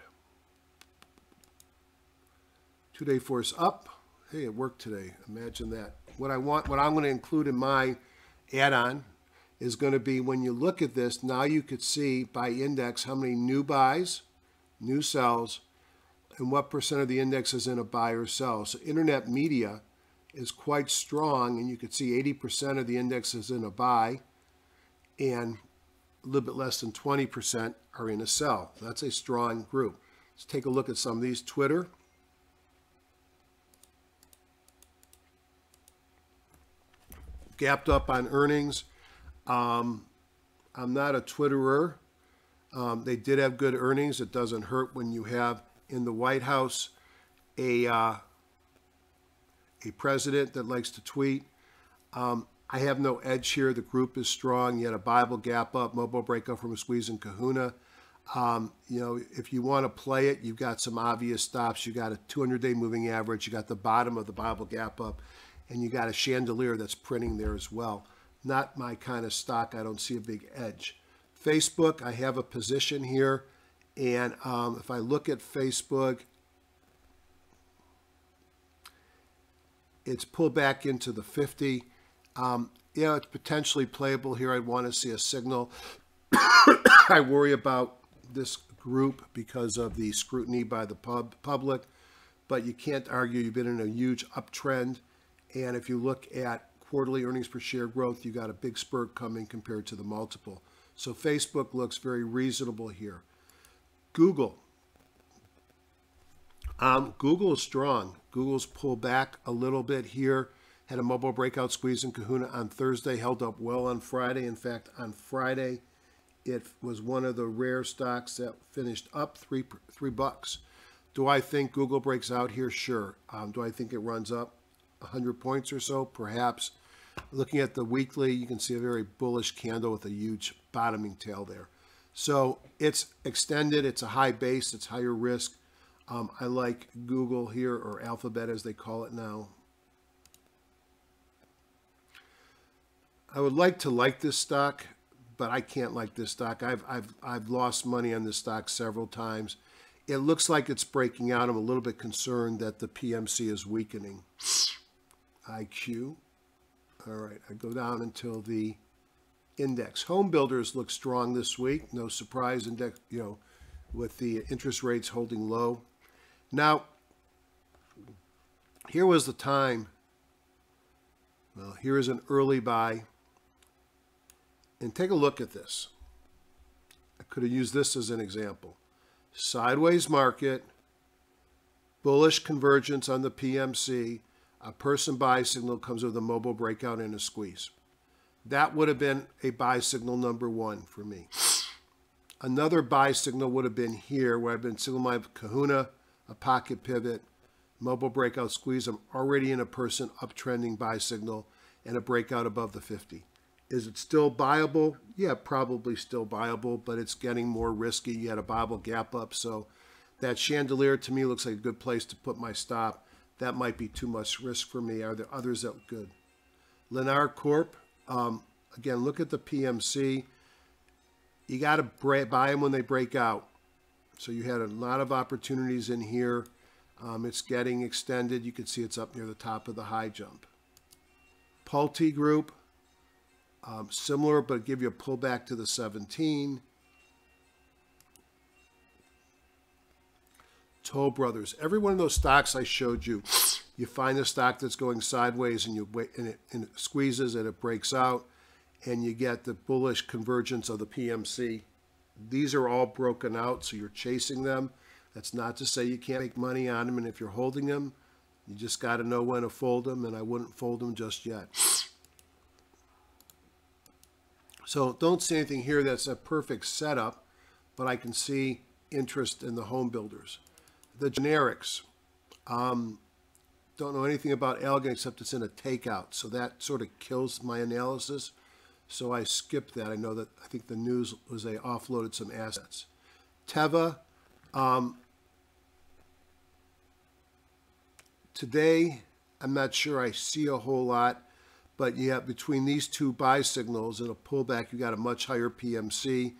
two-day force up. Hey, it worked today. Imagine that. What I want, what I'm going to include in my add-on is going to be when you look at this, now you could see by index how many new buys, new sells, and what percent of the index is in a buy or sell. So internet media is quite strong, and you could see 80% of the index is in a buy, and a little bit less than 20% are in a sell. That's a strong group. Let's take a look at some of these. Twitter. Gapped up on earnings. Um, I'm not a Twitterer. Um, they did have good earnings. It doesn't hurt when you have in the White House a uh, a president that likes to tweet. Um, I have no edge here. The group is strong. You had a buyable gap up, MoBo breakout from a squeeze in Kahuna. Um, you know, if you want to play it, you've got some obvious stops. You got a 200-day moving average. You got the bottom of the buyable gap up, and you got a chandelier that's printing there as well. Not my kind of stock. I don't see a big edge. Facebook, I have a position here. And um, if I look at Facebook, it's pulled back into the 50. Um, yeah, it's potentially playable here. I'd want to see a signal. (coughs) I worry about this group because of the scrutiny by the pub public, but you can't argue you've been in a huge uptrend. And if you look at quarterly earnings per share growth, you got a big spurt coming compared to the multiple. So Facebook looks very reasonable here. Google. Um, Google is strong. Google's pulled back a little bit here. Had a MoBo breakout squeeze in Kahuna on Thursday, held up well on Friday. In fact, on Friday, it was one of the rare stocks that finished up three three bucks. Do I think Google breaks out here? Sure. Um, do I think it runs up 100 points or so? Perhaps. Looking at the weekly, you can see a very bullish candle with a huge bottoming tail there. So it's extended, it's a high base, it's higher risk. Um, I like Google here, or Alphabet as they call it now. I would like to like this stock, but I can't like this stock. I've, I've, I've lost money on this stock several times. It looks like it's breaking out. I'm a little bit concerned that the PMC is weakening. IQ. All right, I go down until the index. Home builders look strong this week. No surprise, index, you know, with the interest rates holding low. Now, here was the time. Well, here is an early buy. And take a look at this. I could have used this as an example. Sideways market, bullish convergence on the PMC, a person buy signal comes with a MoBo breakout and a squeeze. That would have been a buy signal number one for me. Another buy signal would have been here where I've been signaling my kahuna, a pocket pivot, MoBo breakout squeeze. I'm already in a person uptrending buy signal and a breakout above the 50. Is it still buyable? Yeah, probably still buyable, but it's getting more risky. You had a buyable gap up, so that chandelier to me looks like a good place to put my stop. That might be too much risk for me. Are there others that look good? Lennar Corp, um, again, look at the PMC. You got to buy them when they break out. So you had a lot of opportunities in here. Um, it's getting extended. You can see it's up near the top of the high jump. Pulte Group, um, similar, but give you a pullback to the 17. Toll Brothers. Every one of those stocks I showed you, you find a stock that's going sideways and you wait and it, and it squeezes and it breaks out and you get the bullish convergence of the PMC. These are all broken out, so you're chasing them. That's not to say you can't make money on them, and if you're holding them, you just got to know when to fold them, and I wouldn't fold them just yet. So don't see anything here that's a perfect setup, but I can see interest in the home builders. The generics. Um, don't know anything about Allergan except it's in a takeout, so that sort of kills my analysis. So I skipped that. I know that I think the news was they offloaded some assets. Teva, Today, I'm not sure I see a whole lot, but yeah, between these two buy signals and a pullback, you got a much higher PMC.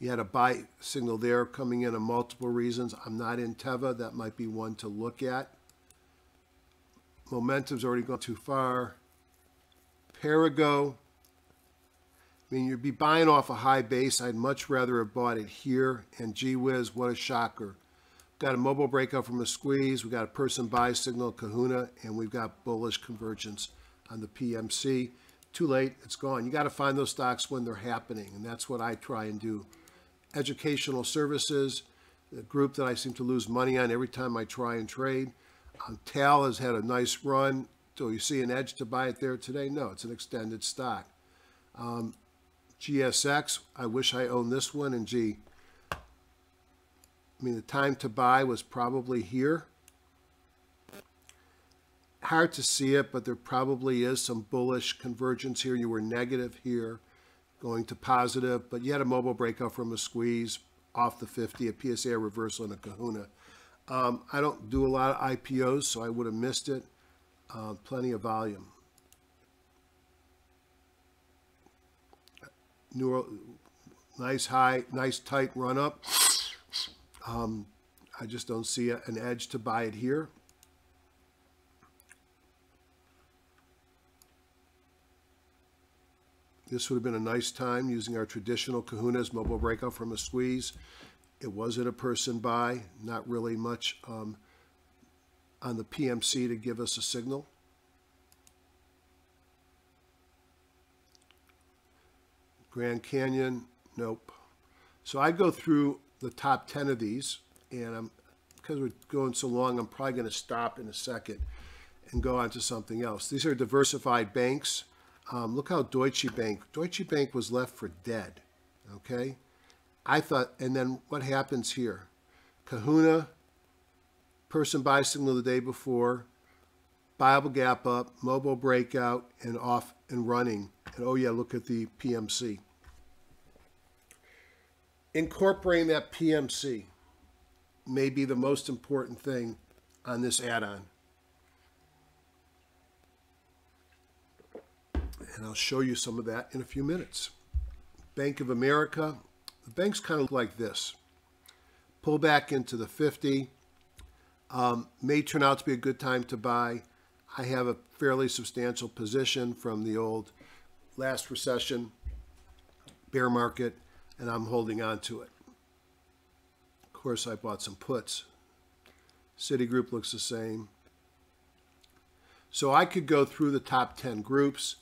You had a buy signal there coming in on multiple reasons. I'm not in Teva. That might be one to look at. Momentum's already gone too far. Perrigo. I mean, you'd be buying off a high base. I'd much rather have bought it here. And gee whiz, what a shocker. Got a MoBo breakout from a squeeze. We got a person buy signal, Kahuna, and we've got bullish convergence on the PMC. Too late, it's gone. You got to find those stocks when they're happening, and that's what I try and do. Educational services, the group that I seem to lose money on every time I try and trade. Um, TAL has had a nice run. Do you see an edge to buy it there today? No, it's an extended stock. Um, GSX, I wish I owned this one, and G, I mean, the time to buy was probably here. Hard to see it, but there probably is some bullish convergence here. You were negative here, going to positive, but you had a MoBo breakout from a squeeze off the 50, a PSA reversal, and a kahuna. Um, I don't do a lot of IPOs, so I would have missed it. Uh, plenty of volume. Nice high, nice tight run up. Um, I just don't see a, an edge to buy it here. This would have been a nice time using our traditional kahunas MoBo breakout from a squeeze. It wasn't a person buy, not really much um, on the PMC to give us a signal. Grand Canyon, nope. So I go through the top 10 of these, and I'm because we're going so long, I'm probably going to stop in a second and go on to something else. These are diversified banks. Um, look how Deutsche Bank, Deutsche Bank was left for dead, okay? I thought, and then what happens here? Kahuna, person buy signal the day before, buyable gap up, MoBo breakout, and off and running. And oh yeah, look at the PMC incorporating that PMC may be the most important thing on this add-on. And I'll show you some of that in a few minutes. Bank of America, the banks kind of like this. Pull back into the 50. Um, may turn out to be a good time to buy. I have a fairly substantial position from the old last recession, bear market and I'm holding on to it. Of course, I bought some puts. Citigroup looks the same. So I could go through the top 10 groups.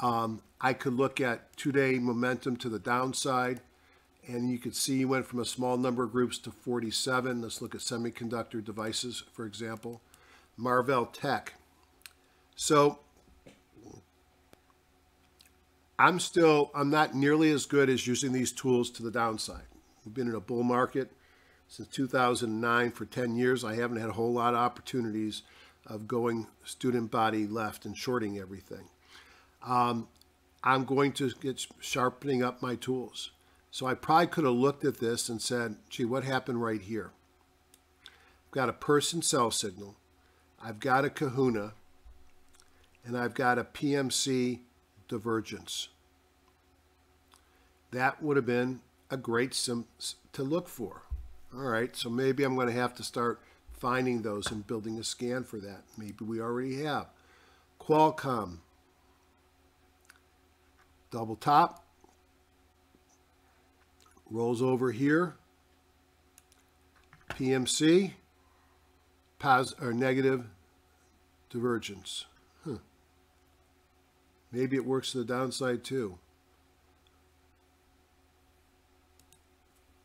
Um, I could look at two-day momentum to the downside, and you could see you went from a small number of groups to 47. Let's look at semiconductor devices, for example. Marvell Tech. So I'm still, I'm not nearly as good as using these tools to the downside. We've been in a bull market since 2009 for 10 years. I haven't had a whole lot of opportunities of going student body left and shorting everything. Um, I'm going to get sharpening up my tools. So I probably could have looked at this and said, gee, what happened right here? I've got a person sell signal. I've got a kahuna. And I've got a PMC divergence. That would have been a great sim to look for. All right, so maybe I'm going to have to start finding those and building a scan for that. Maybe we already have. Qualcomm, double top, rolls over here, PMC, pos or negative divergence. Maybe it works to the downside too.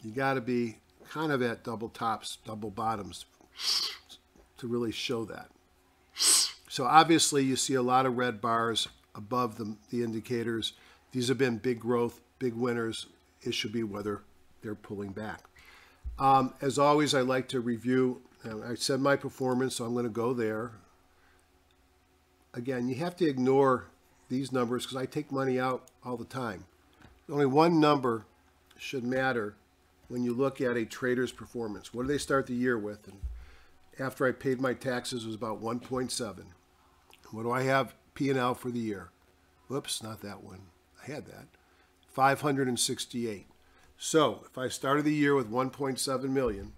You got to be kind of at double tops, double bottoms to really show that. So obviously you see a lot of red bars above the, the indicators. These have been big growth, big winners. It should be whether they're pulling back. Um, as always, I like to review. I said my performance, so I'm going to go there. Again, you have to ignore these numbers because I take money out all the time. Only one number should matter, when you look at a trader's performance. What do they start the year with? And after I paid my taxes, it was about 1.7. What do I have P&L for the year? Whoops, not that one. I had that. 568. So if I started the year with 1.7 million,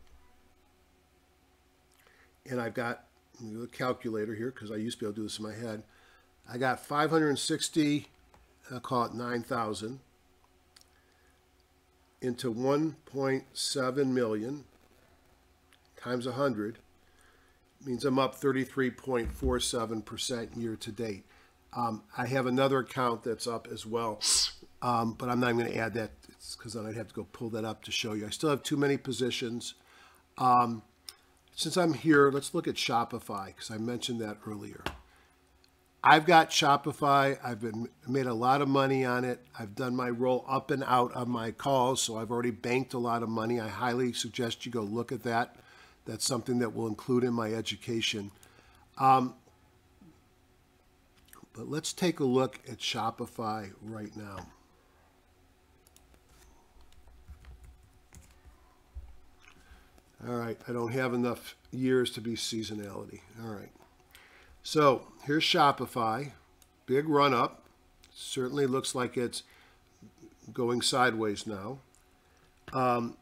and I've got a calculator here because I used to be able to do this in my head. I got 560, I'll uh, call it 9,000, into 1.7 million times 100 means I'm up 33.47% year to date. Um, I have another account that's up as well, um, but I'm not going to add that because then I'd have to go pull that up to show you. I still have too many positions. Um, since I'm here, let's look at Shopify because I mentioned that earlier. I've got Shopify. I've been made a lot of money on it. I've done my roll up and out of my calls, so I've already banked a lot of money. I highly suggest you go look at that. That's something that will include in my education. Um, but let's take a look at Shopify right now. All right, I don't have enough years to be seasonality. All right. So here's Shopify, big run up. Certainly looks like it's going sideways now. Um,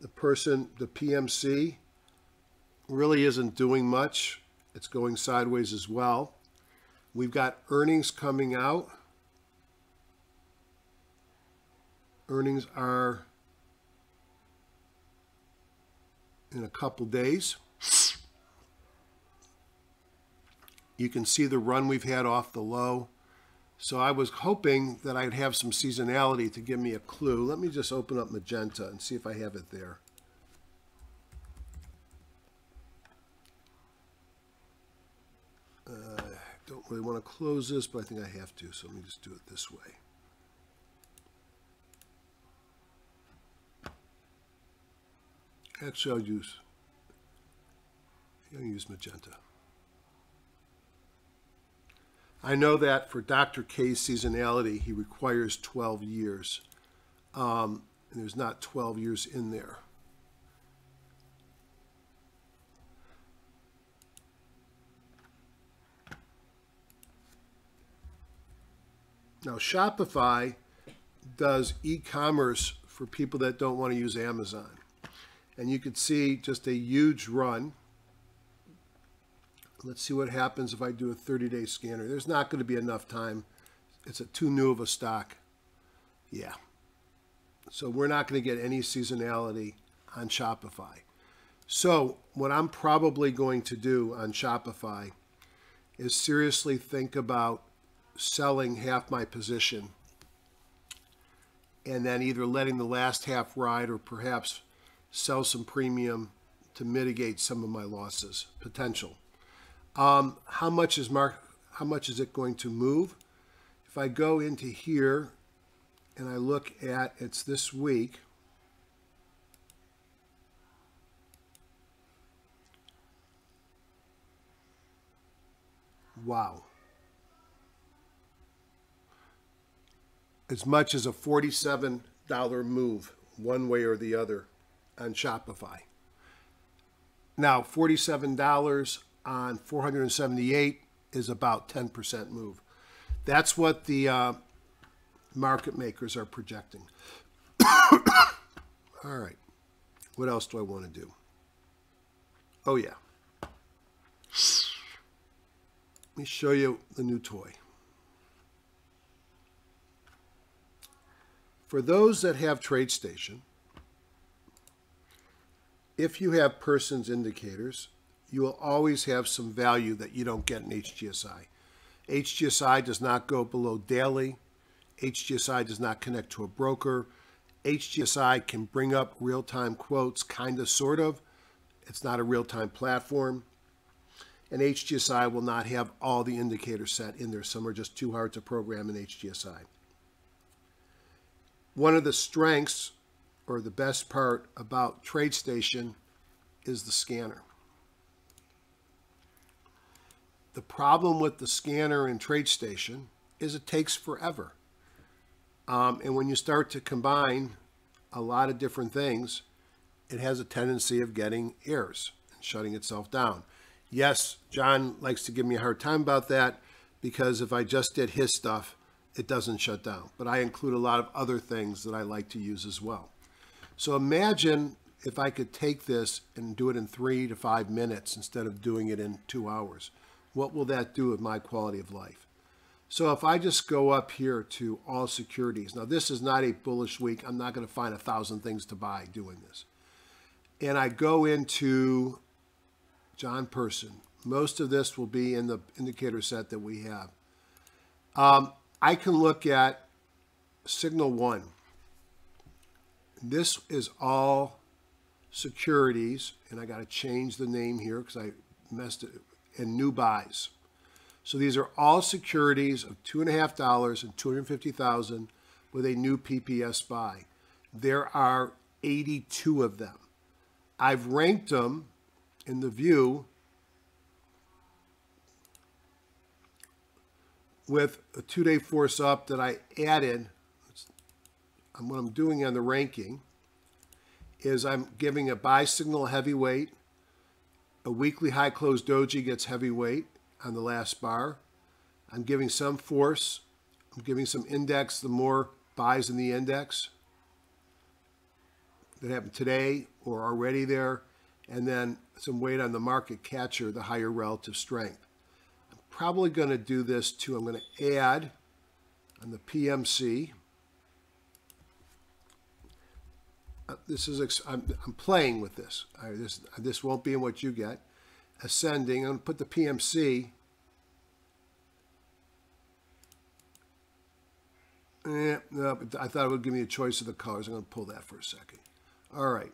the person, the PMC, really isn't doing much. It's going sideways as well. We've got earnings coming out. Earnings are in a couple days. You can see the run we've had off the low. So I was hoping that I'd have some seasonality to give me a clue. Let me just open up Magenta and see if I have it there. Uh, don't really want to close this, but I think I have to, so let me just do it this way. Actually, I'll use, I'll use magenta. I know that for Dr. K's seasonality, he requires 12 years. Um, and there's not 12 years in there. Now, Shopify does e-commerce for people that don't want to use Amazon and you could see just a huge run. Let's see what happens if I do a 30-day scanner. There's not going to be enough time. It's a too new of a stock. Yeah. So we're not going to get any seasonality on Shopify. So what I'm probably going to do on Shopify is seriously think about selling half my position and then either letting the last half ride or perhaps sell some premium to mitigate some of my losses potential. Um, how much is mark? How much is it going to move? If I go into here and I look at it's this week. Wow. As much as a $47 move, one way or the other on Shopify. Now, $47 on 478 is about 10% move. That's what the uh, market makers are projecting. (coughs) All right. What else do I want to do? Oh, yeah. Let me show you the new toy. For those that have TradeStation, if you have persons indicators, you will always have some value that you don't get in HGSI. HGSI does not go below daily. HGSI does not connect to a broker. HGSI can bring up real-time quotes, kind of, sort of. It's not a real-time platform. And HGSI will not have all the indicators set in there. Some are just too hard to program in HGSI. One of the strengths or the best part about TradeStation is the scanner. The problem with the scanner in TradeStation is it takes forever. Um, and when you start to combine a lot of different things, it has a tendency of getting errors and shutting itself down. Yes, John likes to give me a hard time about that because if I just did his stuff, it doesn't shut down. But I include a lot of other things that I like to use as well. So imagine if I could take this and do it in three to five minutes instead of doing it in two hours. What will that do with my quality of life? So if I just go up here to all securities, now this is not a bullish week. I'm not going to find a thousand things to buy doing this. And I go into John Person. Most of this will be in the indicator set that we have. Um, I can look at signal one. This is all securities, and I got to change the name here because I messed it, and new buys. So these are all securities of two and a half dollars and 250,000 with a new PPS buy. There are 82 of them. I've ranked them in the view with a two-day force up that I added, And what I'm doing on the ranking is I'm giving a buy signal heavyweight, a weekly high close doji gets heavyweight on the last bar. I'm giving some force, I'm giving some index, the more buys in the index that happened today or already there, and then some weight on the market catcher, the higher relative strength probably going to do this too. I'm going to add on the PMC. Uh, this is I'm, I'm playing with this. Right, this this won't be in what you get. Ascending. I'm going to put the PMC. Eh, no, I thought it would give me a choice of the colors. I'm going to pull that for a second. All right.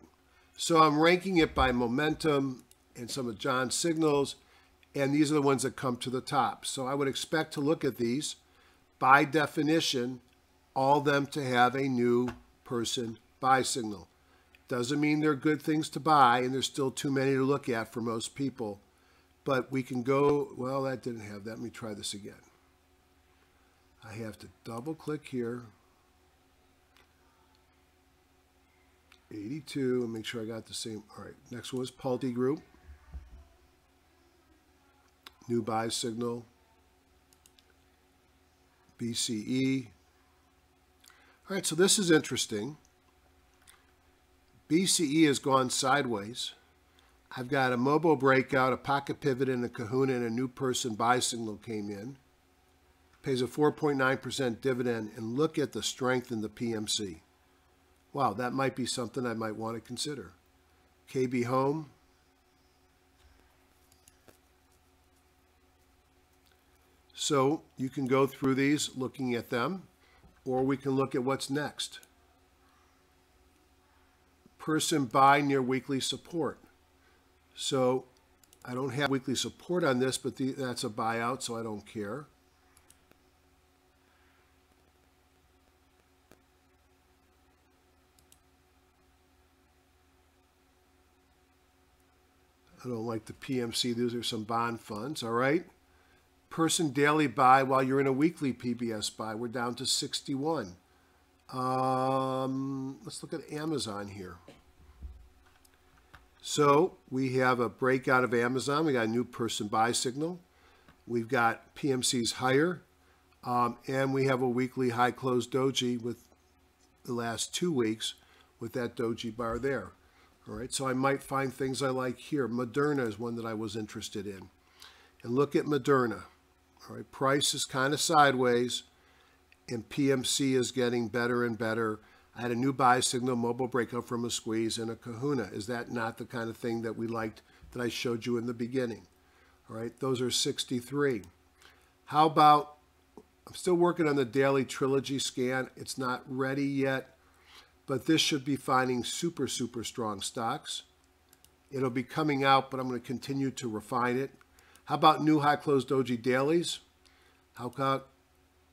So I'm ranking it by momentum and some of John's signals and these are the ones that come to the top. So I would expect to look at these, by definition, all them to have a new person buy signal. Doesn't mean they're good things to buy, and there's still too many to look at for most people. But we can go, well, that didn't have that. Let me try this again. I have to double click here. 82, and make sure I got the same. All right, next one was PulteGroup new buy signal, BCE. All right, so this is interesting. BCE has gone sideways. I've got a MOBO breakout, a pocket pivot, and a kahuna, and a new person buy signal came in. Pays a 4.9% dividend, and look at the strength in the PMC. Wow, that might be something I might want to consider. KB Home, So you can go through these looking at them, or we can look at what's next. Person buy near weekly support. So I don't have weekly support on this, but the, that's a buyout, so I don't care. I don't like the PMC. Those are some bond funds, all right? Person daily buy while you're in a weekly PBS buy. We're down to 61. Um, let's look at Amazon here. So we have a breakout of Amazon. We got a new person buy signal. We've got PMC's higher. Um, and we have a weekly high close doji with the last two weeks with that doji bar there. All right, so I might find things I like here. Moderna is one that I was interested in. And look at Moderna. All right, price is kind of sideways, and PMC is getting better and better. I had a new buy signal, MoBo breakout from a squeeze, and a kahuna. Is that not the kind of thing that we liked that I showed you in the beginning? All right, those are 63. How about, I'm still working on the daily trilogy scan. It's not ready yet, but this should be finding super, super strong stocks. It'll be coming out, but I'm going to continue to refine it. How about new high close doji dailies? How about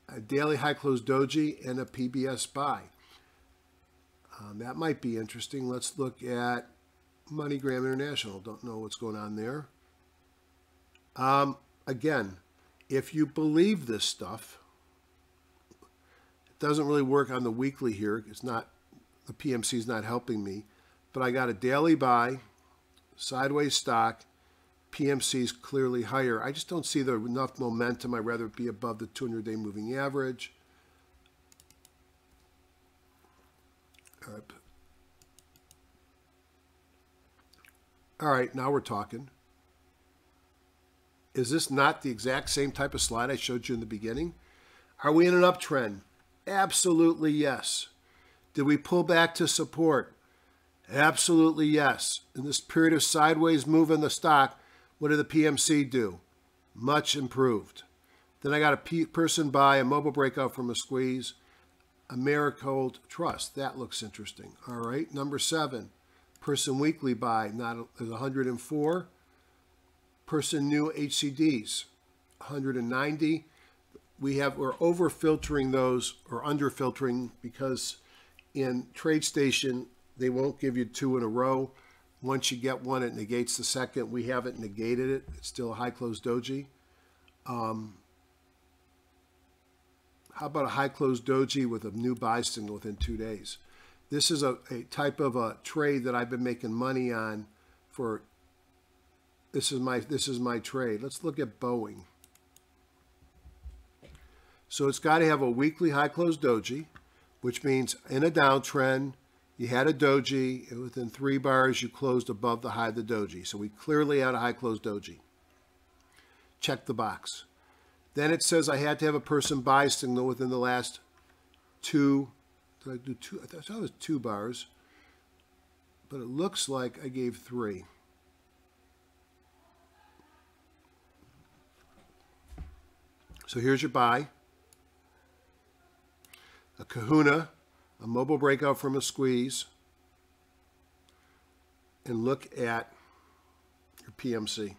a daily high close doji and a PBS buy? Um, that might be interesting. Let's look at MoneyGram International. Don't know what's going on there. Um, again, if you believe this stuff, it doesn't really work on the weekly here. It's not the PMC is not helping me, but I got a daily buy, sideways stock, PMC is clearly higher. I just don't see the enough momentum. I'd rather be above the 200-day moving average. All right. All right, now we're talking. Is this not the exact same type of slide I showed you in the beginning? Are we in an uptrend? Absolutely yes. Did we pull back to support? Absolutely yes. In this period of sideways move in the stock, what did the PMC do? Much improved. Then I got a person buy, a MoBo breakout from a squeeze, Americold Trust. That looks interesting. All right, number seven, person weekly buy, not is 104. Person new HCDs, 190. We have we're over filtering those or under filtering because in TradeStation they won't give you two in a row. Once you get one, it negates the second. We haven't negated it. It's still a high close doji. Um, how about a high close doji with a new buy signal within two days? This is a, a type of a trade that I've been making money on for. This is my this is my trade. Let's look at Boeing. So it's got to have a weekly high close doji, which means in a downtrend, you had a doji, and within three bars, you closed above the high of the doji. So we clearly had a high close doji. Check the box. Then it says I had to have a person buy signal within the last two, did I do two? I thought it was two bars, but it looks like I gave three. So here's your buy. A kahuna, a MoBo breakout from a squeeze, and look at your PMC.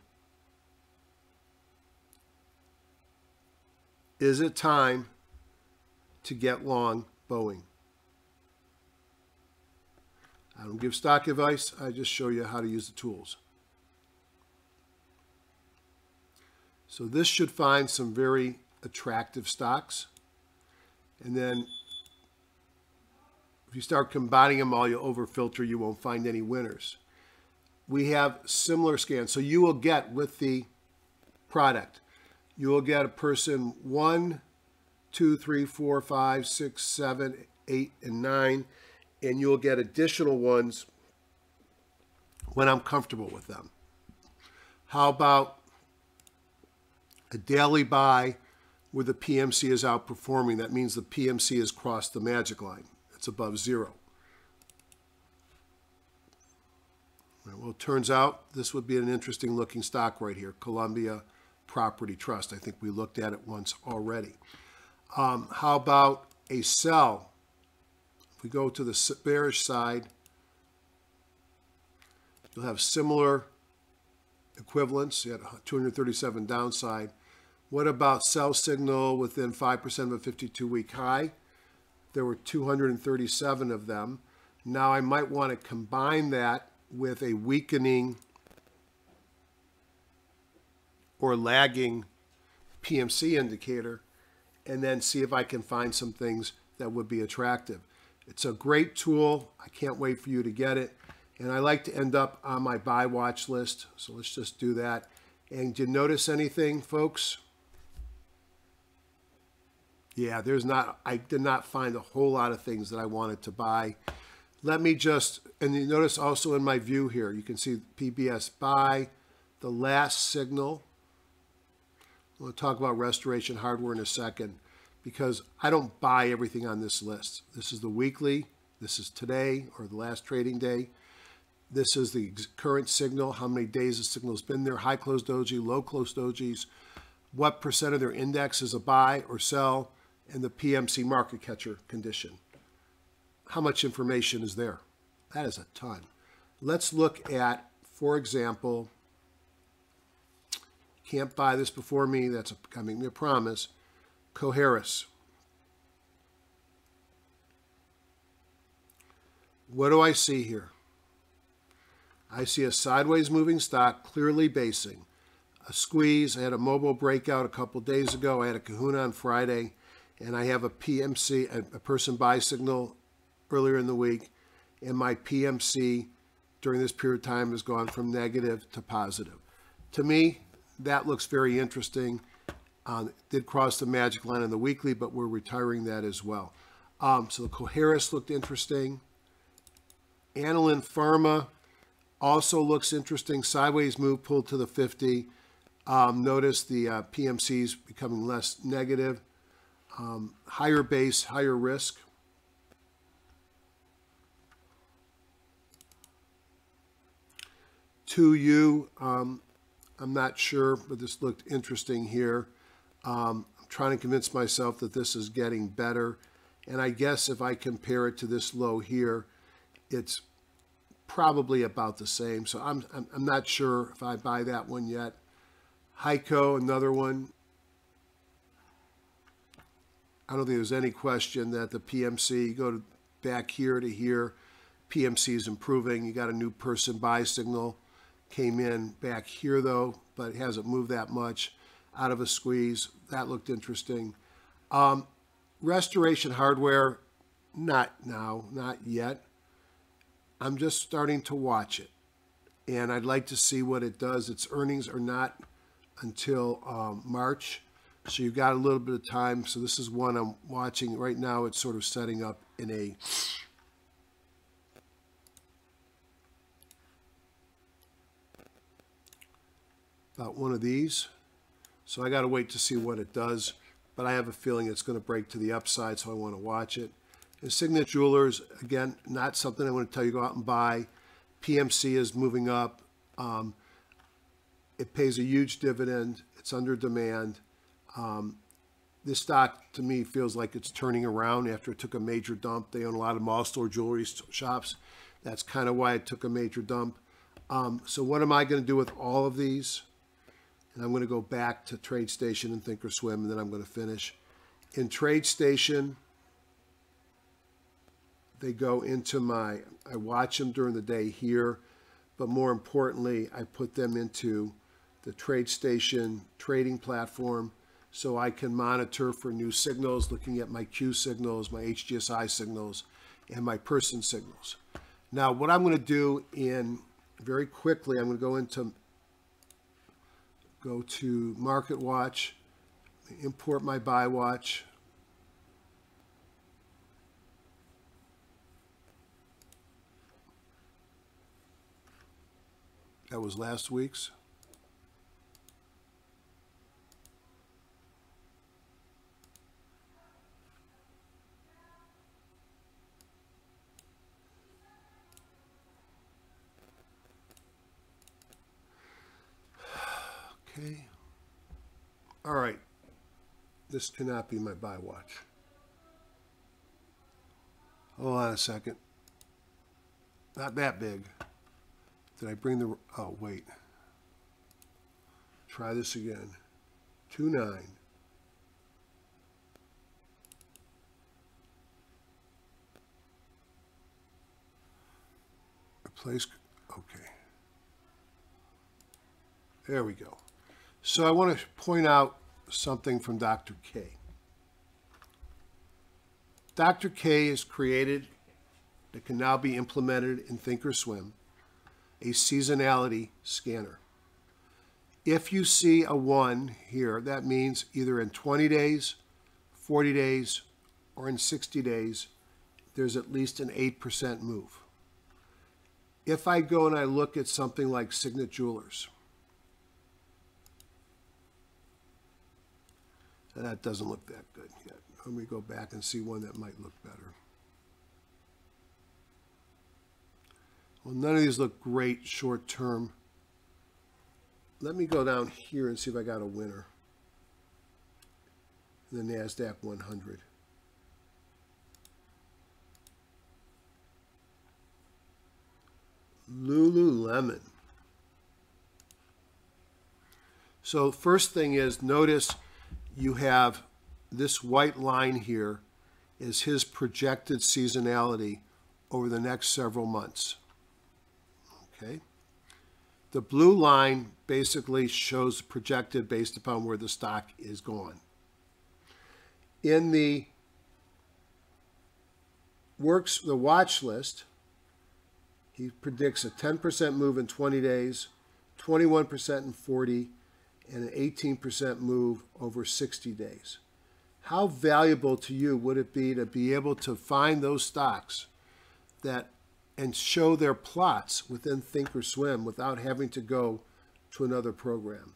Is it time to get long Boeing? I don't give stock advice, I just show you how to use the tools. So this should find some very attractive stocks. And then you start combining them all, you'll overfilter, you won't find any winners. We have similar scans. So you will get with the product, you will get a person one, two, three, four, five, six, seven, eight, and nine, and you'll get additional ones when I'm comfortable with them. How about a daily buy where the PMC is outperforming? That means the PMC has crossed the magic line. It's above zero. Well, it turns out this would be an interesting looking stock right here, Columbia Property Trust. I think we looked at it once already. Um, how about a sell? If we go to the bearish side, you'll have similar equivalents. You had 237 downside. What about sell signal within 5% of a 52-week high? There were 237 of them. Now I might want to combine that with a weakening or lagging PMC indicator and then see if I can find some things that would be attractive. It's a great tool. I can't wait for you to get it. And I like to end up on my buy watch list. So let's just do that. And did you notice anything, folks? Yeah, there's not, I did not find a whole lot of things that I wanted to buy. Let me just, and you notice also in my view here, you can see PBS buy, the last signal. We'll talk about restoration hardware in a second because I don't buy everything on this list. This is the weekly, this is today or the last trading day. This is the current signal, how many days the signal has been there, high closed doji, low closed dojis, what percent of their index is a buy or sell, and the PMC market catcher condition. How much information is there? That is a ton. Let's look at, for example, can't buy this before me, that's a, coming me a promise, Coherus. What do I see here? I see a sideways moving stock, clearly basing. A squeeze. I had a MoBo breakout a couple days ago. I had a kahuna on Friday and I have a PMC, a, a person buy signal earlier in the week, and my PMC during this period of time has gone from negative to positive. To me, that looks very interesting. Um, did cross the magic line on the weekly, but we're retiring that as well. Um, so the Coherus looked interesting. Anilin Pharma also looks interesting. Sideways move pulled to the 50. Um, notice the uh, PMCs becoming less negative. Um, higher base, higher risk. To you, um, I'm not sure, but this looked interesting here. Um, I'm trying to convince myself that this is getting better. And I guess if I compare it to this low here, it's probably about the same. So I'm, I'm, I'm not sure if I buy that one yet. HEICO, another one. I don't think there's any question that the PMC, go to back here to here, PMC is improving. You got a new person buy signal. Came in back here though, but it hasn't moved that much out of a squeeze. That looked interesting. Um, restoration hardware, not now, not yet. I'm just starting to watch it. And I'd like to see what it does. Its earnings are not until um, March. So you've got a little bit of time. So this is one I'm watching right now. It's sort of setting up in a about one of these. So I got to wait to see what it does. But I have a feeling it's going to break to the upside, so I want to watch it. And Signet Jewelers, again, not something I want to tell you go out and buy. PMC is moving up. Um, it pays a huge dividend. It's under demand. Um, this stock, to me, feels like it's turning around after it took a major dump. They own a lot of mall store jewelry shops. That's kind of why it took a major dump. Um, so what am I going to do with all of these? And I'm going to go back to TradeStation and Thinkorswim, and then I'm going to finish. In TradeStation, they go into my, I watch them during the day here, but more importantly, I put them into the TradeStation trading platform so I can monitor for new signals, looking at my Q signals, my HGSI signals, and my person signals. Now, what I'm going to do in very quickly, I'm going to go into go to Market Watch, import my buy watch. That was last week's. Okay. All right. This cannot be my buy watch. Hold on a second. Not that big. Did I bring the... Oh, wait. Try this again. 2.9. Replace... Okay. There we go. So I want to point out something from Dr. K. Dr. K has created, that can now be implemented in Thinkorswim, a seasonality scanner. If you see a 1 here, that means either in 20 days, 40 days, or in 60 days, there's at least an 8% move. If I go and I look at something like Signet Jewelers, that doesn't look that good yet. Let me go back and see one that might look better. Well, none of these look great short term. Let me go down here and see if I got a winner. The NASDAQ 100. Lululemon. So first thing is notice you have this white line here is his projected seasonality over the next several months. Okay. The blue line basically shows projected based upon where the stock is going. In the works, the watch list, He predicts a 10% move in 20 days, 21% in 40, and an 18% move over 60 days. How valuable to you would it be to be able to find those stocks that and show their plots within Thinkorswim without having to go to another program?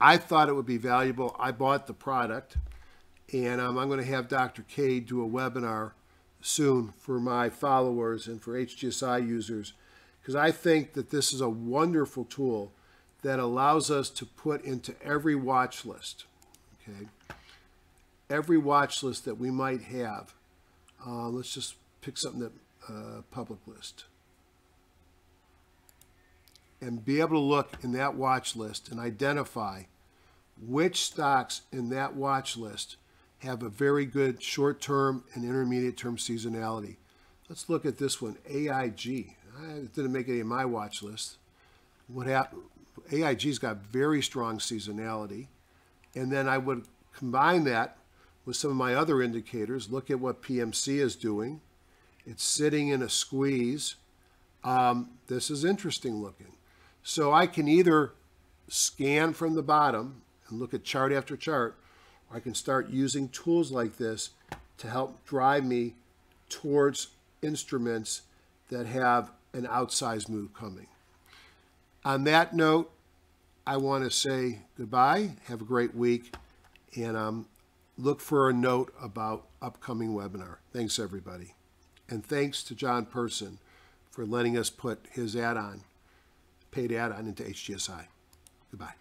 I thought it would be valuable. I bought the product, and um, I'm going to have Dr. K do a webinar soon for my followers and for HGSI users because I think that this is a wonderful tool that allows us to put into every watch list, okay, every watch list that we might have. Uh, let's just pick something that uh, public list and be able to look in that watch list and identify which stocks in that watch list have a very good short-term and intermediate-term seasonality. Let's look at this one, AIG. I didn't make any of my watch list. What happened? AIG's got very strong seasonality. And then I would combine that with some of my other indicators. Look at what PMC is doing. It's sitting in a squeeze. Um, this is interesting looking. So I can either scan from the bottom and look at chart after chart, or I can start using tools like this to help drive me towards instruments that have an outsized move coming. On that note, I want to say goodbye. Have a great week. And um, look for a note about upcoming webinar. Thanks, everybody. And thanks to John Person for letting us put his add-on, paid add-on into HGSI. Goodbye.